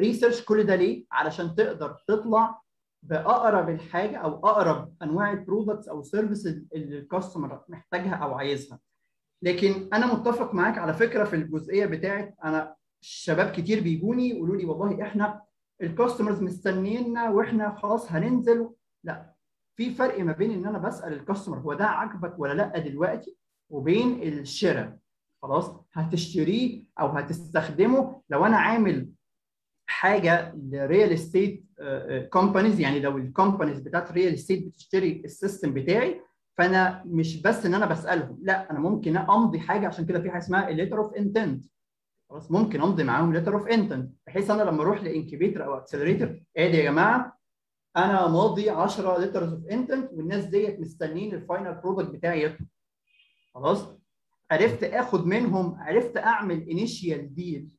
research كل ده ليه؟ علشان تقدر تطلع بأقرب الحاجة أو أقرب أنواع ال products أو ال service اللي ال customer محتاجها أو عايزها. لكن أنا متفق معاك على فكرة في الجزئية بتاعت أنا شباب كتير بيجوني يقولوا لي والله إحنا ال customers مستنينا وإحنا خلاص هننزل. لا في فرق ما بين إن أنا بسأل ال customer هو ده عاجبك ولا لأ دلوقتي وبين الشراء. خلاص هتشتريه أو هتستخدمه لو أنا عامل حاجة ل real estate companies يعني لو ال companies بتاعت real estate بتشتري ال system بتاعي فأنا مش بس إن أنا بسألهم لأ أنا ممكن أمضي حاجة عشان كده في حاجة اسمها ال letter of intent خلاص ممكن أمضي معاهم letter of intent بحيث أنا لما أروح ل incubator أو accelerator ادي يا جماعة أنا ماضي 10 letters of intent والناس ديت مستنيين ال final product بتاعي يطلع. خلاص؟ عرفت آخد منهم عرفت أعمل initial deal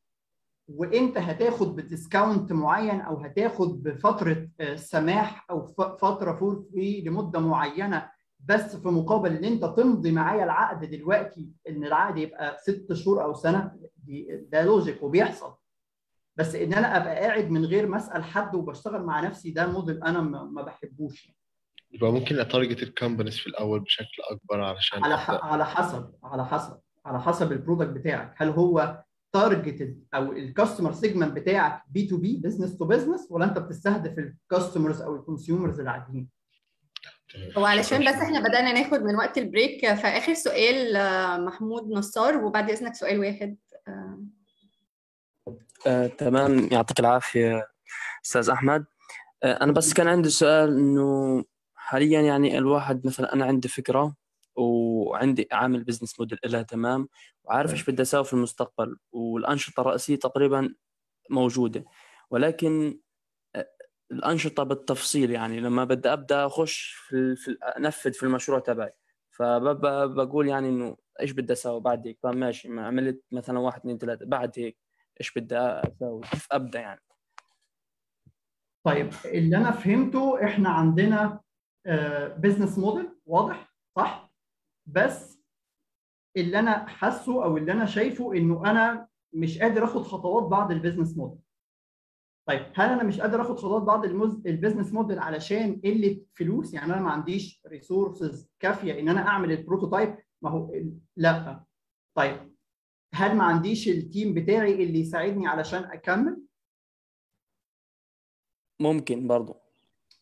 وانت هتاخد ب discount معين أو هتاخد بفترة سماح أو فترة for free لمدة معينة بس في مقابل إن أنت تمضي معايا العقد دلوقتي إن العقد يبقى ست شهور أو سنة دي ده logic وبيحصل. بس إن أنا أبقى قاعد من غير ما أسأل حد وبشتغل مع نفسي ده موديل أنا ما بحبوش. يعني. يبقى ممكن ا target ال companies في الأول بشكل أكبر علشان على على حسب على حسب على حسب ال product بتاعك. هل هو targeted أو ال customer segment بتاعك B to B business to business ولا أنت بتستهدف ال customers أو ال consumers العاديين؟ وعلشان بس إحنا بدأنا ناخد من وقت ال break فآخر سؤال محمود نصار وبعد إذنك سؤال واحد. آه، تمام. يعطيك العافية أستاذ أحمد. آه، أنا بس كان عندي سؤال إنه حاليا يعني الواحد مثلا أنا عندي فكرة وعندي عامل بزنس موديل لها تمام؟ وعارف إيش بدي أسوي في المستقبل والأنشطة الرئيسية تقريبا موجودة. ولكن الأنشطة بالتفصيل يعني لما بدي أبدأ أخش في, في أنفذ في المشروع تبعي. فبقول يعني إنه إيش بدي أسوي بعد هيك؟ طيب ماشي ما عملت مثلا واحد اثنين ثلاثة بعد هيك إيش بدي أسوي؟ كيف أبدأ يعني؟ طيب اللي أنا فهمته إحنا عندنا business model واضح؟ صح؟ بس اللي أنا حاسه أو اللي أنا شايفه إنه أنا مش قادر آخد خطوات بعد ال business model طيب هل أنا مش قادر آخد خطوات بعد المز... ال business model علشان قلة فلوس؟ يعني أنا ما عنديش resources كافية إن أنا أعمل ال prototype ما هو لا. طيب هل ما عنديش ال team بتاعي اللي يساعدني علشان أكمل؟ ممكن برضه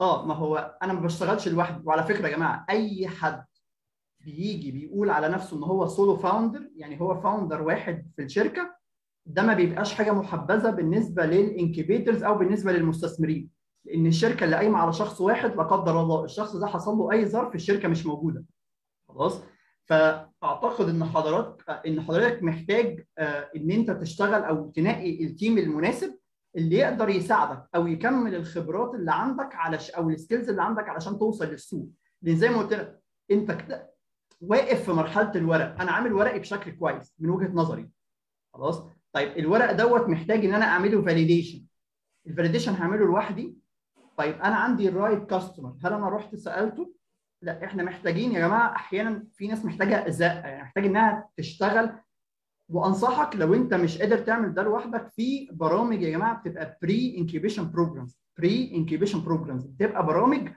آه ما هو أنا ما بشتغلش لوحدي. وعلى فكرة يا جماعة أي حد بيجي بيقول على نفسه إن هو solo founder يعني هو founder واحد في الشركة ده ما بيبقاش حاجة محبذة بالنسبة لل incubators أو بالنسبة للمستثمرين. لأن الشركة اللي قايمة على شخص واحد لا قدر الله الشخص ده حصل له أي ظرف الشركة مش موجودة. خلاص؟ فأعتقد إن حضرتك إن حضرتك محتاج إن أنت تشتغل أو تنقي ال team المناسب اللي يقدر يساعدك أو يكمل الخبرات اللي عندك علش أو ال skills اللي عندك علشان توصل للسوق. لأن زي ما قلت لك أنت واقف في مرحلة الورق. أنا عامل ورقي بشكل كويس من وجهة نظري. خلاص؟ طيب الورق دوت محتاج إن أنا أعمله validation ال validation هعمله لوحدي. طيب أنا عندي ال right customer هل أنا رحت سألته؟ لا إحنا محتاجين يا جماعة أحيانا في ناس محتاجة زقه يعني محتاج إنها تشتغل. وأنصحك لو أنت مش قادر تعمل ده لوحدك في برامج يا جماعة بتبقى pre-incubation programs pre-incubation programs بتبقى برامج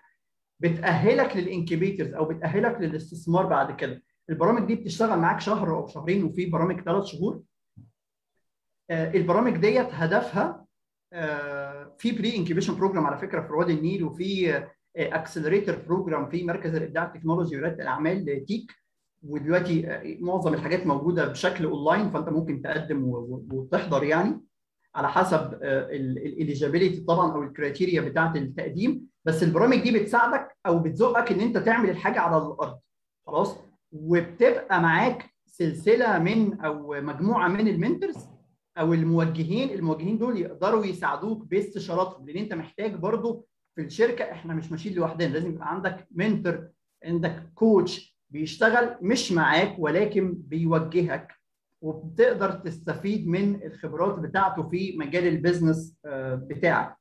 بتأهلك لل incubators أو بتأهلك للاستثمار بعد كده. البرامج دي بتشتغل معاك شهر أو شهرين وفي برامج ثلاث شهور. البرامج ديت هدفها في pre-incubation program على فكرة في رواد النيل وفي accelerator program في مركز الإبداع التكنولوجي ورياده الأعمال TIEC. ودلوقتي معظم الحاجات موجودة بشكل اونلاين فأنت ممكن تقدم وتحضر يعني على حسب ال eligibility طبعا أو ال criteria بتاعة التقديم. بس البرامج دي بتساعدك أو بتزقك إن أنت تعمل الحاجة على الأرض. خلاص؟ وبتبقى معاك سلسلة من أو مجموعة من ال mentors أو الموجهين الموجهين دول يقدروا يساعدوك باستشاراتهم لأن أنت محتاج برضو في الشركة إحنا مش ماشيين لوحدنا لازم يبقى عندك mentor عندك coach بيشتغل مش معاك ولكن بيوجهك وبتقدر تستفيد من الخبرات بتاعته في مجال ال business آه، بتاعك.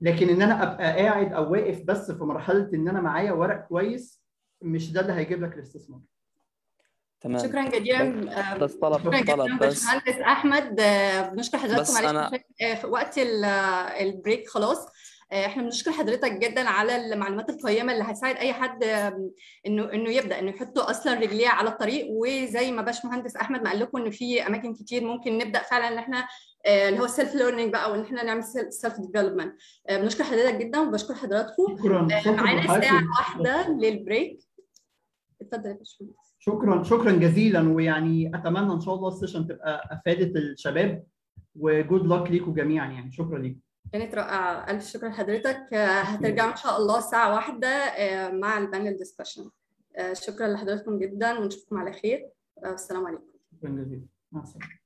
لكن إن أنا أبقى قاعد أو واقف بس في مرحلة إن أنا معايا ورق كويس مش ده اللي هيجيب لك الاستثمار. تمام. شكرا جزيلا بس طلب شكرا طلب بس. باشمهندس أحمد. آه، بنشكر حضراتكم معلش آه، في وقت ال- آه، ال break خلاص. إحنا بنشكر حضرتك جدا على المعلومات القيمة اللي هتساعد أي حد إنه إنه يبدأ إنه يحط أصلا رجليه على الطريق. وزي ما باشمهندس أحمد ما قال لكم ان في أماكن كتير ممكن نبدأ فعلا إن إحنا اللي هو ال self learning بقى وإن إحنا نعمل self development بنشكر حضرتك جدا وبشكر حضراتكم. شكرا. شكرا معانا. ساعه واحدة لل break. اتفضل يا باشمهندس. شكرا شكرا جزيلا ويعني أتمنى إن شاء الله ال session تبقى أفادت الشباب وجود لك ليكم جميعا يعني. شكرا ليكم كانت رائعة. ألف شكر لحضرتك. آه، هترجعوا إن شاء الله الساعة واحدة آه، مع ال panel discussion شكرا لحضراتكم جدا ونشوفكم على خير. آه، والسلام عليكم. شكرا جزيلا. مع السلامة.